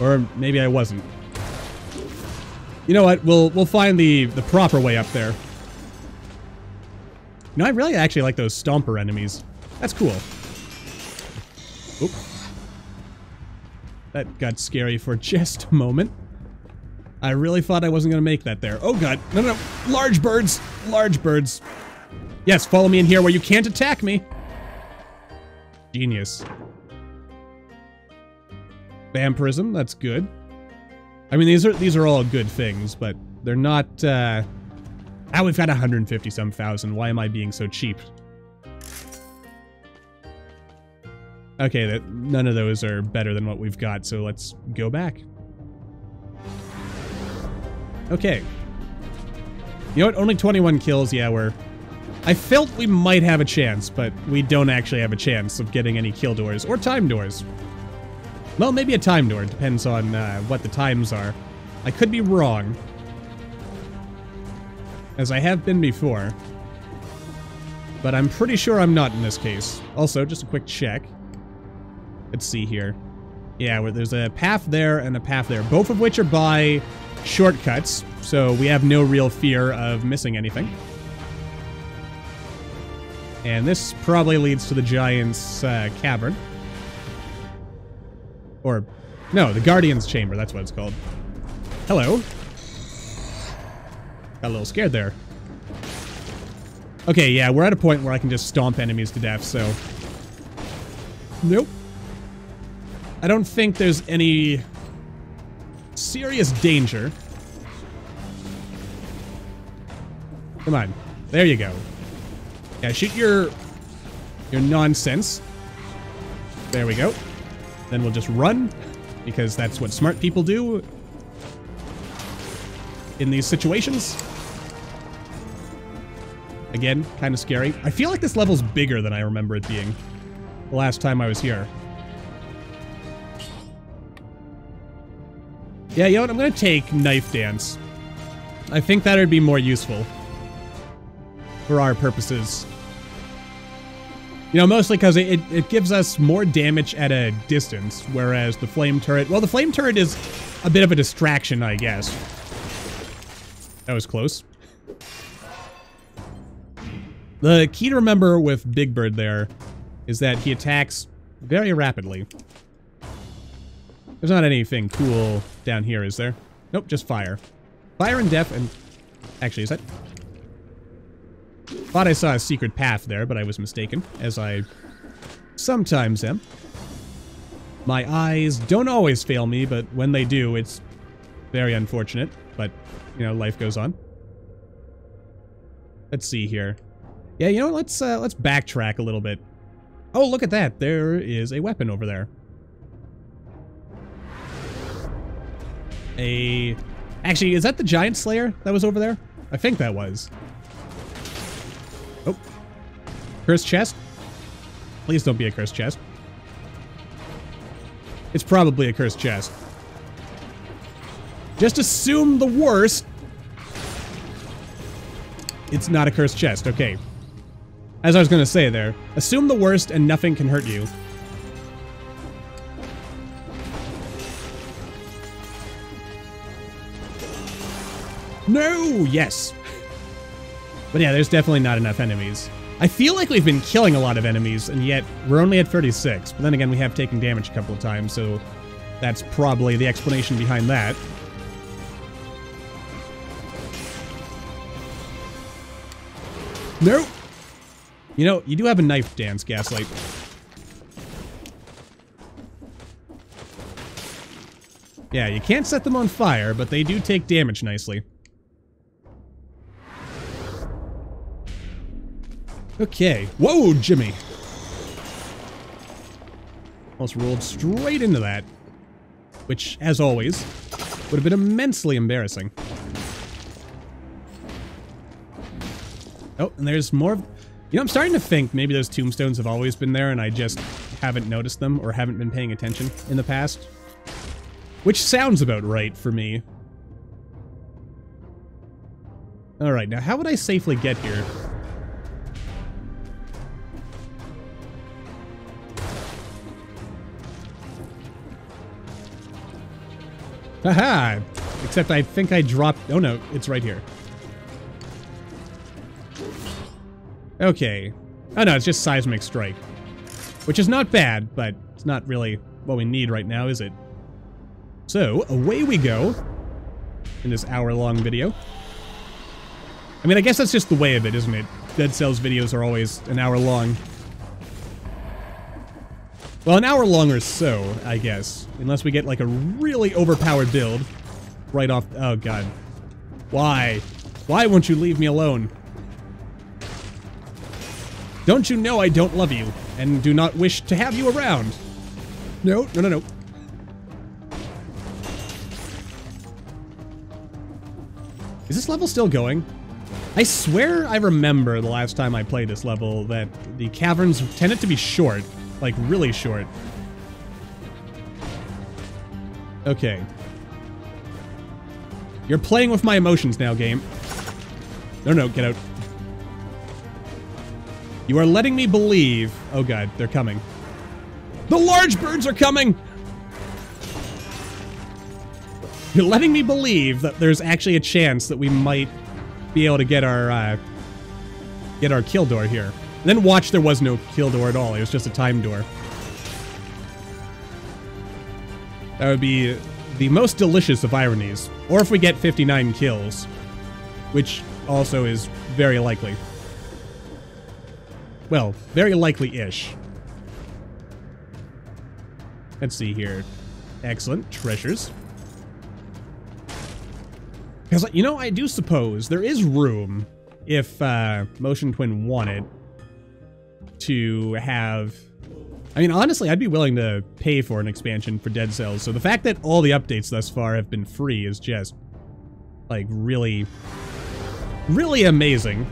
Or maybe I wasn't. You know what? We'll we'll find the the proper way up there. No, I really actually like those stomper enemies. That's cool. Oop. That got scary for just a moment. I really thought I wasn't going to make that there. Oh god. No, no, no. Large birds. Large birds. Yes, follow me in here where you can't attack me. Genius. Vampirism, that's good. I mean, these are these are all good things, but they're not, uh... Ah, we've got 150 some thousand. Why am I being so cheap? Okay, that none of those are better than what we've got, so let's go back. Okay. You know what? Only 21 kills. Yeah, we're... I felt we might have a chance, but we don't actually have a chance of getting any kill doors or time doors. Well, maybe a time door. Depends on uh, what the times are. I could be wrong. As I have been before. But I'm pretty sure I'm not in this case. Also, just a quick check. Let's see here. Yeah, where there's a path there and a path there, both of which are by shortcuts, so we have no real fear of missing anything. And this probably leads to the Giant's uh, Cavern. Or, no, the Guardian's Chamber, that's what it's called. Hello. Got a little scared there. Okay, yeah, we're at a point where I can just stomp enemies to death, so... Nope. I don't think there's any serious danger. Come on. There you go. Yeah, shoot your your nonsense. There we go. Then we'll just run, because that's what smart people do. in these situations. Again, kind of scary. I feel like this level's bigger than I remember it being the last time I was here. Yeah, you know what? I'm to take Knife Dance. I think that would be more useful for our purposes. You know, mostly because it, it gives us more damage at a distance, whereas the flame turret... Well, the flame turret is a bit of a distraction, I guess. That was close. The key to remember with Big Bird there is that he attacks very rapidly. There's not anything cool down here, is there? Nope, just fire. Fire and death and... Actually, is that... Thought I saw a secret path there, but I was mistaken, as I sometimes am. My eyes don't always fail me, but when they do, it's very unfortunate. But, you know, life goes on. Let's see here. Yeah, you know, let's uh, let's backtrack a little bit. Oh, look at that. There is a weapon over there. A... Actually, is that the Giant Slayer that was over there? I think that was. Oh. Cursed chest? Please don't be a cursed chest. It's probably a cursed chest. Just assume the worst. It's not a cursed chest. Okay. As I was going to say there, assume the worst and nothing can hurt you. No! Yes. But yeah, there's definitely not enough enemies. I feel like we've been killing a lot of enemies, and yet we're only at 36. But then again, we have taken damage a couple of times, so that's probably the explanation behind that. No! You know, you do have a knife dance, Gaslight. Yeah, you can't set them on fire, but they do take damage nicely. Okay. Whoa, Jimmy. Almost rolled straight into that. Which, as always, would have been immensely embarrassing. Oh, and there's more... You know, I'm starting to think maybe those tombstones have always been there and I just haven't noticed them or haven't been paying attention in the past. Which sounds about right for me. Alright, now how would I safely get here? Haha! Except I think I dropped... Oh no, it's right here. Okay. Oh no, it's just Seismic Strike. Which is not bad, but it's not really what we need right now, is it? So, away we go in this hour-long video. I mean, I guess that's just the way of it, isn't it? Dead Cells videos are always an hour long. Well, an hour long or so, I guess. Unless we get like a really overpowered build right off. Oh, God. Why? Why won't you leave me alone? Don't you know I don't love you and do not wish to have you around? No, no, no, no. Is this level still going? I swear I remember the last time I played this level that the caverns tended to be short. Like, really short. Okay. You're playing with my emotions now, game. No, no, get out. You are letting me believe... Oh god, they're coming. The large birds are coming! You're letting me believe that there's actually a chance that we might be able to get our, uh, get our kill door here. Then watch there was no kill door at all. It was just a time door. That would be the most delicious of ironies. Or if we get 59 kills. Which also is very likely. Well, very likely-ish. Let's see here. Excellent. Treasures. Because, you know, I do suppose there is room, if uh, Motion Twin wanted, to have... I mean, honestly, I'd be willing to pay for an expansion for Dead Cells, so the fact that all the updates thus far have been free is just like really, really amazing.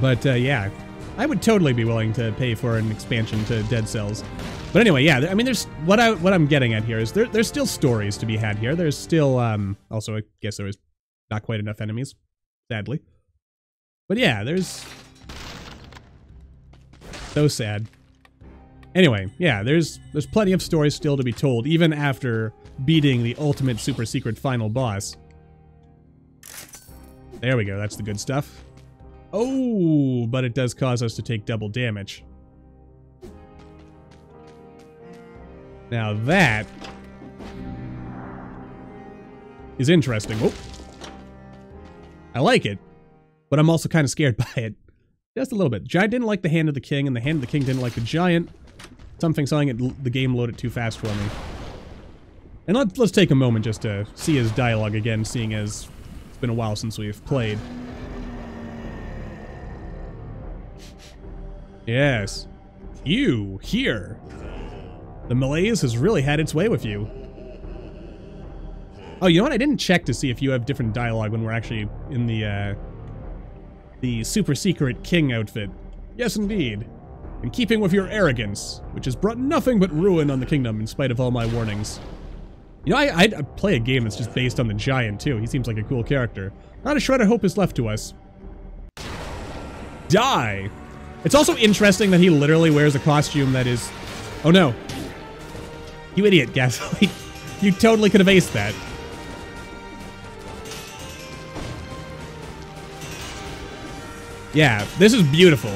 But uh, yeah, I would totally be willing to pay for an expansion to Dead Cells. But anyway, yeah, I mean, there's what I what I'm getting at here is there, there's still stories to be had here. There's still um also I guess there was not quite enough enemies, sadly. But yeah, there's so sad. Anyway, yeah, there's there's plenty of stories still to be told, even after beating the ultimate super secret final boss. There we go, that's the good stuff. Oh, but it does cause us to take double damage. Now that is interesting. Oh. I like it, but I'm also kind of scared by it. Just a little bit. Giant didn't like the Hand of the King, and the Hand of the King didn't like the Giant. Something saying it, the game loaded too fast for me. And let, let's take a moment just to see his dialogue again, seeing as it's been a while since we've played. Yes. You, here. The malaise has really had its way with you. Oh, you know what? I didn't check to see if you have different dialogue when we're actually in the, uh, the super secret king outfit. Yes, indeed. In keeping with your arrogance, which has brought nothing but ruin on the kingdom in spite of all my warnings. You know, I, I'd play a game that's just based on the giant, too. He seems like a cool character. Not a shred of hope is left to us. Die! It's also interesting that he literally wears a costume that is... Oh no, you idiot, Gaslight. you totally could have aced that. Yeah, this is beautiful.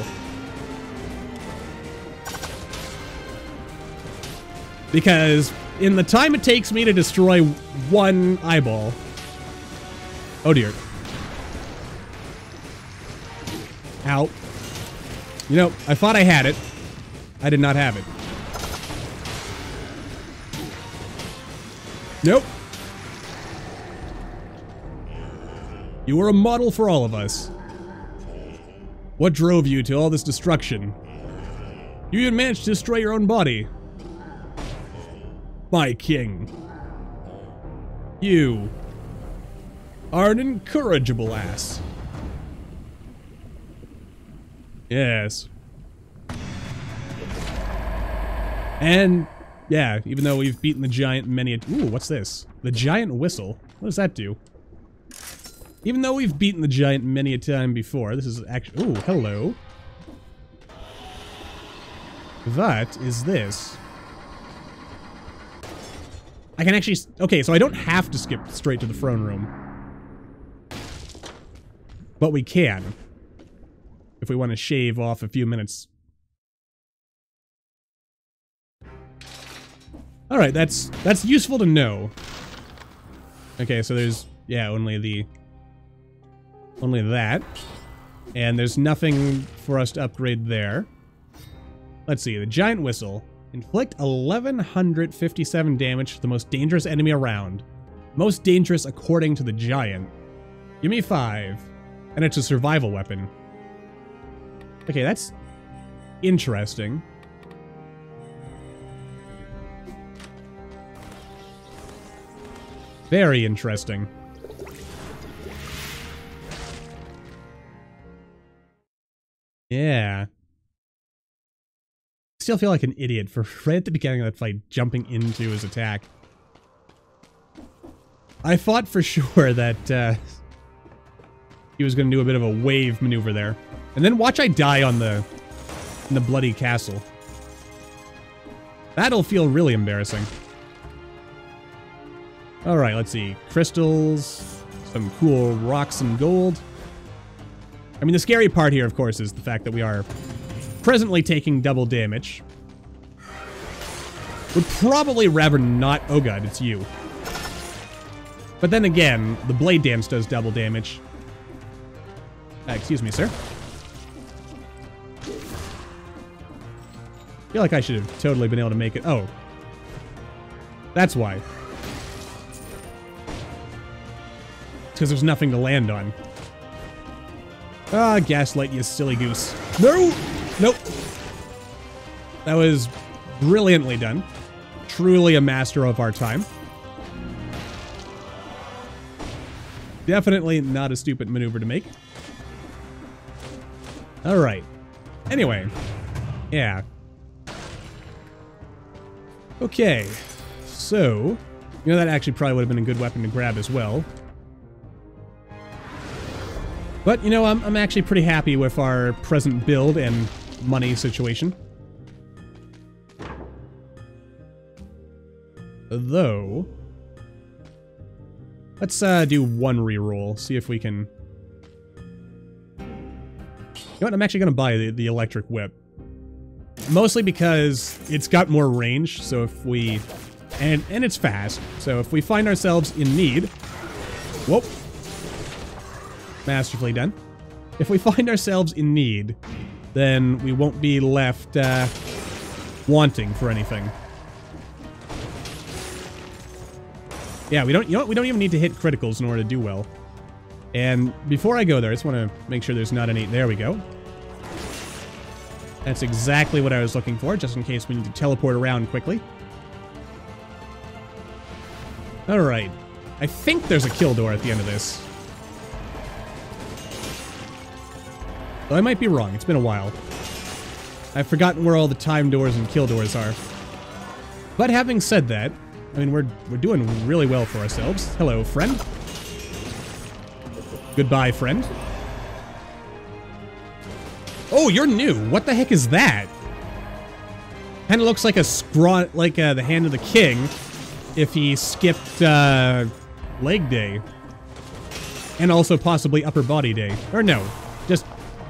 Because in the time it takes me to destroy one eyeball... Oh dear. Ow. You know, I thought I had it. I did not have it. Nope. You were a model for all of us. What drove you to all this destruction? You even managed to destroy your own body. My king. You are an incorrigible ass. Yes. And yeah, even though we've beaten the giant many... Ooh, what's this? The giant whistle. What does that do? Even though we've beaten the giant many a time before, this is actually... Ooh, hello. What is this? I can actually... Okay, so I don't have to skip straight to the throne room. But we can. If we want to shave off a few minutes All right, that's that's useful to know. Okay, so there's yeah, only the only that. And there's nothing for us to upgrade there. Let's see, the giant whistle. Inflict 1157 damage to the most dangerous enemy around. Most dangerous according to the giant. Give me five. And it's a survival weapon. Okay, that's interesting. Very interesting. Yeah. Still feel like an idiot for right at the beginning of that fight jumping into his attack. I thought for sure that uh, he was going to do a bit of a wave maneuver there. And then watch I die on the, in the bloody castle. That'll feel really embarrassing. All right, let's see. Crystals, some cool rocks and gold. I mean, the scary part here, of course, is the fact that we are presently taking double damage. Would probably rather not... Oh god, it's you. But then again, the blade dance does double damage. Uh, excuse me, sir. Feel like I should have totally been able to make it. Oh. That's why. because there's nothing to land on. Ah, gaslight, you silly goose. No! Nope. That was brilliantly done. Truly a master of our time. Definitely not a stupid maneuver to make. All right. Anyway, yeah. Okay, so, you know, that actually probably would have been a good weapon to grab as well. But, you know, I'm, I'm actually pretty happy with our present build and money situation. Though, let's uh, do one reroll, see if we can... You know what, I'm actually going to buy the, the electric whip. Mostly because it's got more range, so if we... And, and it's fast, so if we find ourselves in need... Whoop. Masterfully done. If we find ourselves in need, then we won't be left uh, wanting for anything. Yeah, we don't. You know? We don't even need to hit criticals in order to do well. And before I go there, I just want to make sure there's not any. There we go. That's exactly what I was looking for, just in case we need to teleport around quickly. Alright. I think there's a kill door at the end of this. Though I might be wrong, it's been a while. I've forgotten where all the time doors and kill doors are. But having said that, I mean, we're, we're doing really well for ourselves. Hello, friend. Goodbye, friend. Oh, you're new. What the heck is that? Kind of looks like a scraw, like uh, the Hand of the King, if he skipped uh, leg day, and also possibly upper body day. Or no,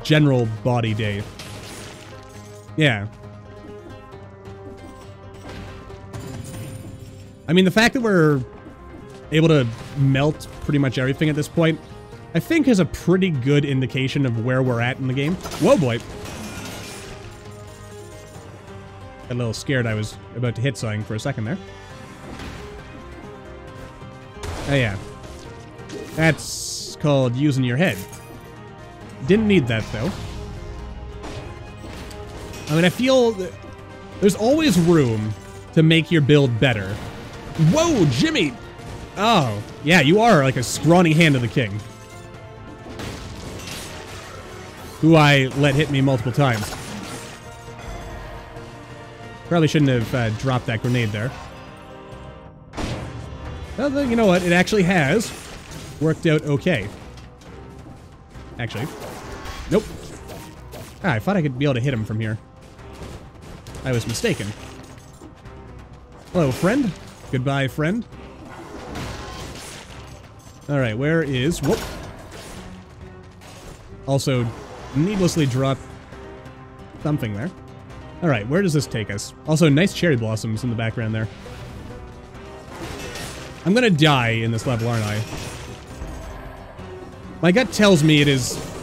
general body day. Yeah. I mean, the fact that we're able to melt pretty much everything at this point, I think is a pretty good indication of where we're at in the game. Whoa, boy. Got a little scared I was about to hit something for a second there. Oh, yeah. That's called using your head. Didn't need that, though. I mean, I feel there's always room to make your build better. Whoa, Jimmy! Oh, yeah, you are like a scrawny hand of the king. Who I let hit me multiple times. Probably shouldn't have uh, dropped that grenade there. Well, you know what? It actually has worked out okay. Actually. Nope. Ah, I thought I could be able to hit him from here. I was mistaken. Hello, friend. Goodbye, friend. Alright, where is... Whoop. Also, needlessly drop something there. Alright, where does this take us? Also, nice cherry blossoms in the background there. I'm gonna die in this level, aren't I? My gut tells me it is...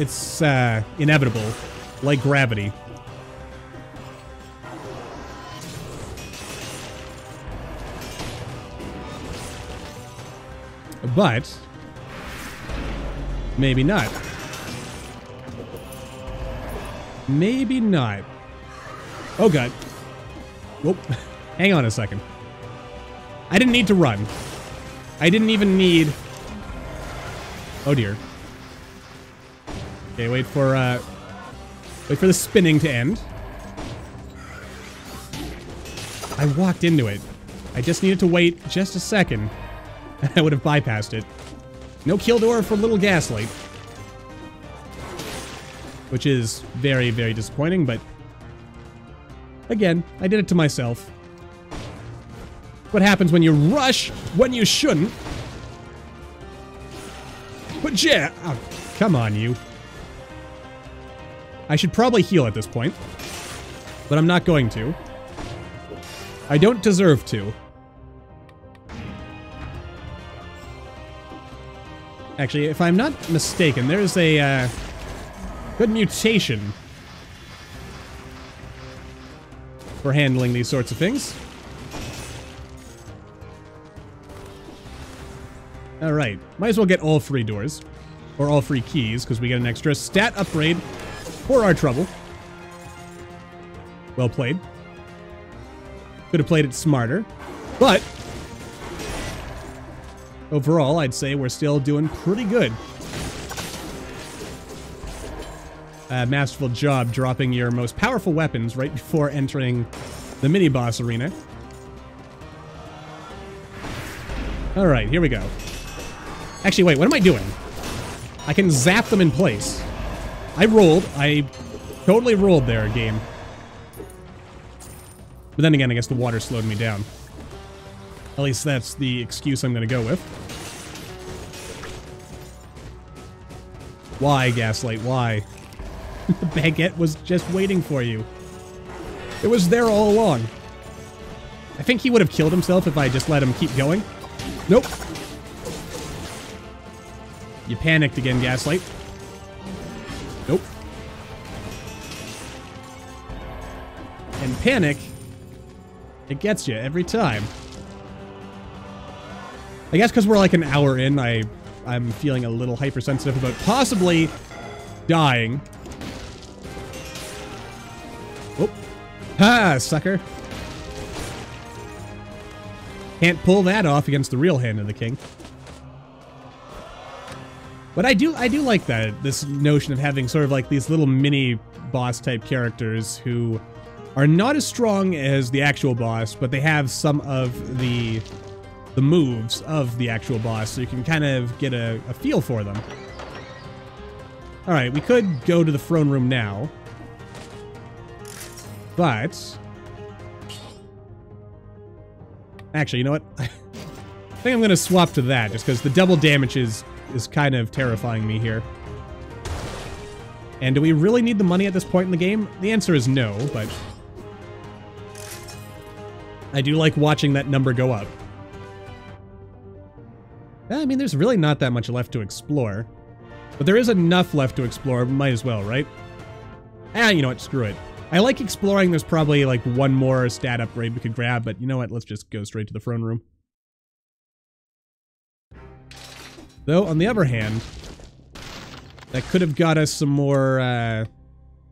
It's, uh, inevitable. Like gravity. But... Maybe not. Maybe not. Oh god. Whoop. Hang on a second. I didn't need to run. I didn't even need... Oh dear. Okay, wait for, uh... Wait for the spinning to end. I walked into it. I just needed to wait just a second. I would have bypassed it. No kill door for Little Gaslight. Which is very, very disappointing, but... Again, I did it to myself. What happens when you rush when you shouldn't? But yeah, oh, come on, you. I should probably heal at this point. But I'm not going to. I don't deserve to. Actually, if I'm not mistaken, there's a uh, good mutation for handling these sorts of things. Alright, might as well get all three doors. Or all three keys, because we get an extra stat upgrade for our trouble. Well played. Could have played it smarter. But... overall, I'd say we're still doing pretty good. Uh, masterful job dropping your most powerful weapons right before entering the mini-boss arena. Alright, here we go. Actually, wait, what am I doing? I can zap them in place. I rolled. I totally rolled there, game. But then again, I guess the water slowed me down. At least that's the excuse I'm going to go with. Why, Gaslight? Why? the baguette was just waiting for you. It was there all along. I think he would have killed himself if I just let him keep going. Nope. You panicked again, Gaslight. Nope. And panic, it gets you every time. I guess because we're like an hour in, I, I'm feeling a little hypersensitive about possibly dying. Oh. Ha, sucker. Can't pull that off against the real hand of the king. But I do I do like that, this notion of having sort of like these little mini boss type characters who are not as strong as the actual boss, but they have some of the the moves of the actual boss, so you can kind of get a, a feel for them. Alright, we could go to the throne room now. But... Actually, you know what? I think I'm going to swap to that, just because the double damage is is kind of terrifying me here. And do we really need the money at this point in the game? The answer is no, but... I do like watching that number go up. I mean, there's really not that much left to explore. But there is enough left to explore, might as well, right? Ah, you know what, screw it. I like exploring, there's probably like one more stat upgrade we could grab, but you know what, let's just go straight to the throne room. Though, on the other hand, that could have got us some more, uh,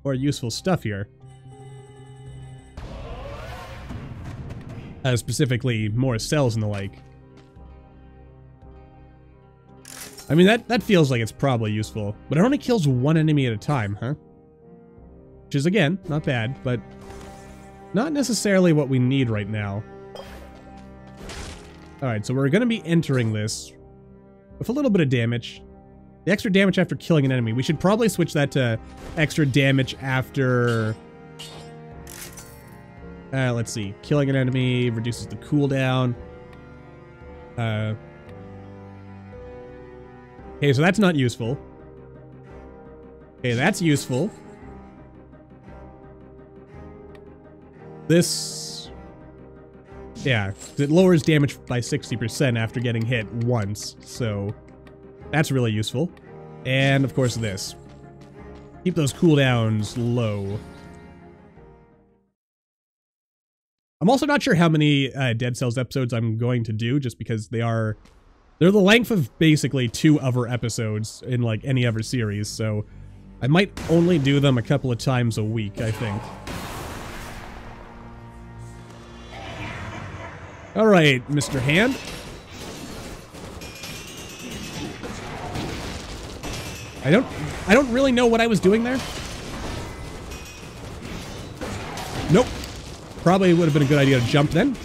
more useful stuff here. Uh, specifically, more cells and the like. I mean, that, that feels like it's probably useful, but it only kills one enemy at a time, huh? Which is, again, not bad, but not necessarily what we need right now. Alright, so we're going to be entering this with a little bit of damage. The extra damage after killing an enemy. We should probably switch that to extra damage after... Uh, let's see. Killing an enemy reduces the cooldown. Uh, okay, so that's not useful. Okay, that's useful. This... Yeah, it lowers damage by 60% after getting hit once, so that's really useful. And, of course, this. Keep those cooldowns low. I'm also not sure how many uh, Dead Cells episodes I'm going to do, just because they are... They're the length of basically two other episodes in, like, any other series, so... I might only do them a couple of times a week, I think. All right, Mr. Hand. I don't I don't really know what I was doing there. Nope. Probably would have been a good idea to jump then.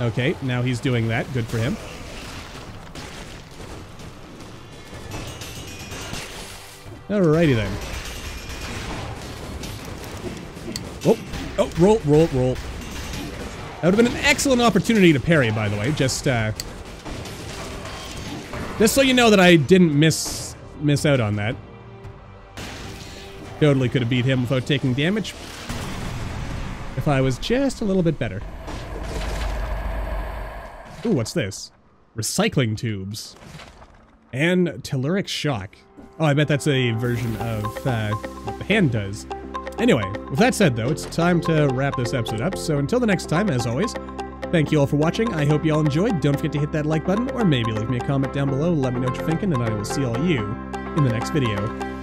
Okay, now he's doing that. Good for him. Alrighty then. Oh, oh, roll, roll, roll. That would have been an excellent opportunity to parry, by the way. Just, uh... Just so you know that I didn't miss miss out on that. Totally could have beat him without taking damage. If I was just a little bit better. Ooh, what's this? Recycling tubes. And telluric shock. Oh, I bet that's a version of uh, what the hand does. Anyway, with that said though, it's time to wrap this episode up, so until the next time, as always, thank you all for watching, I hope you all enjoyed, don't forget to hit that like button, or maybe leave me a comment down below, let me know what you're thinking, and I will see all you in the next video.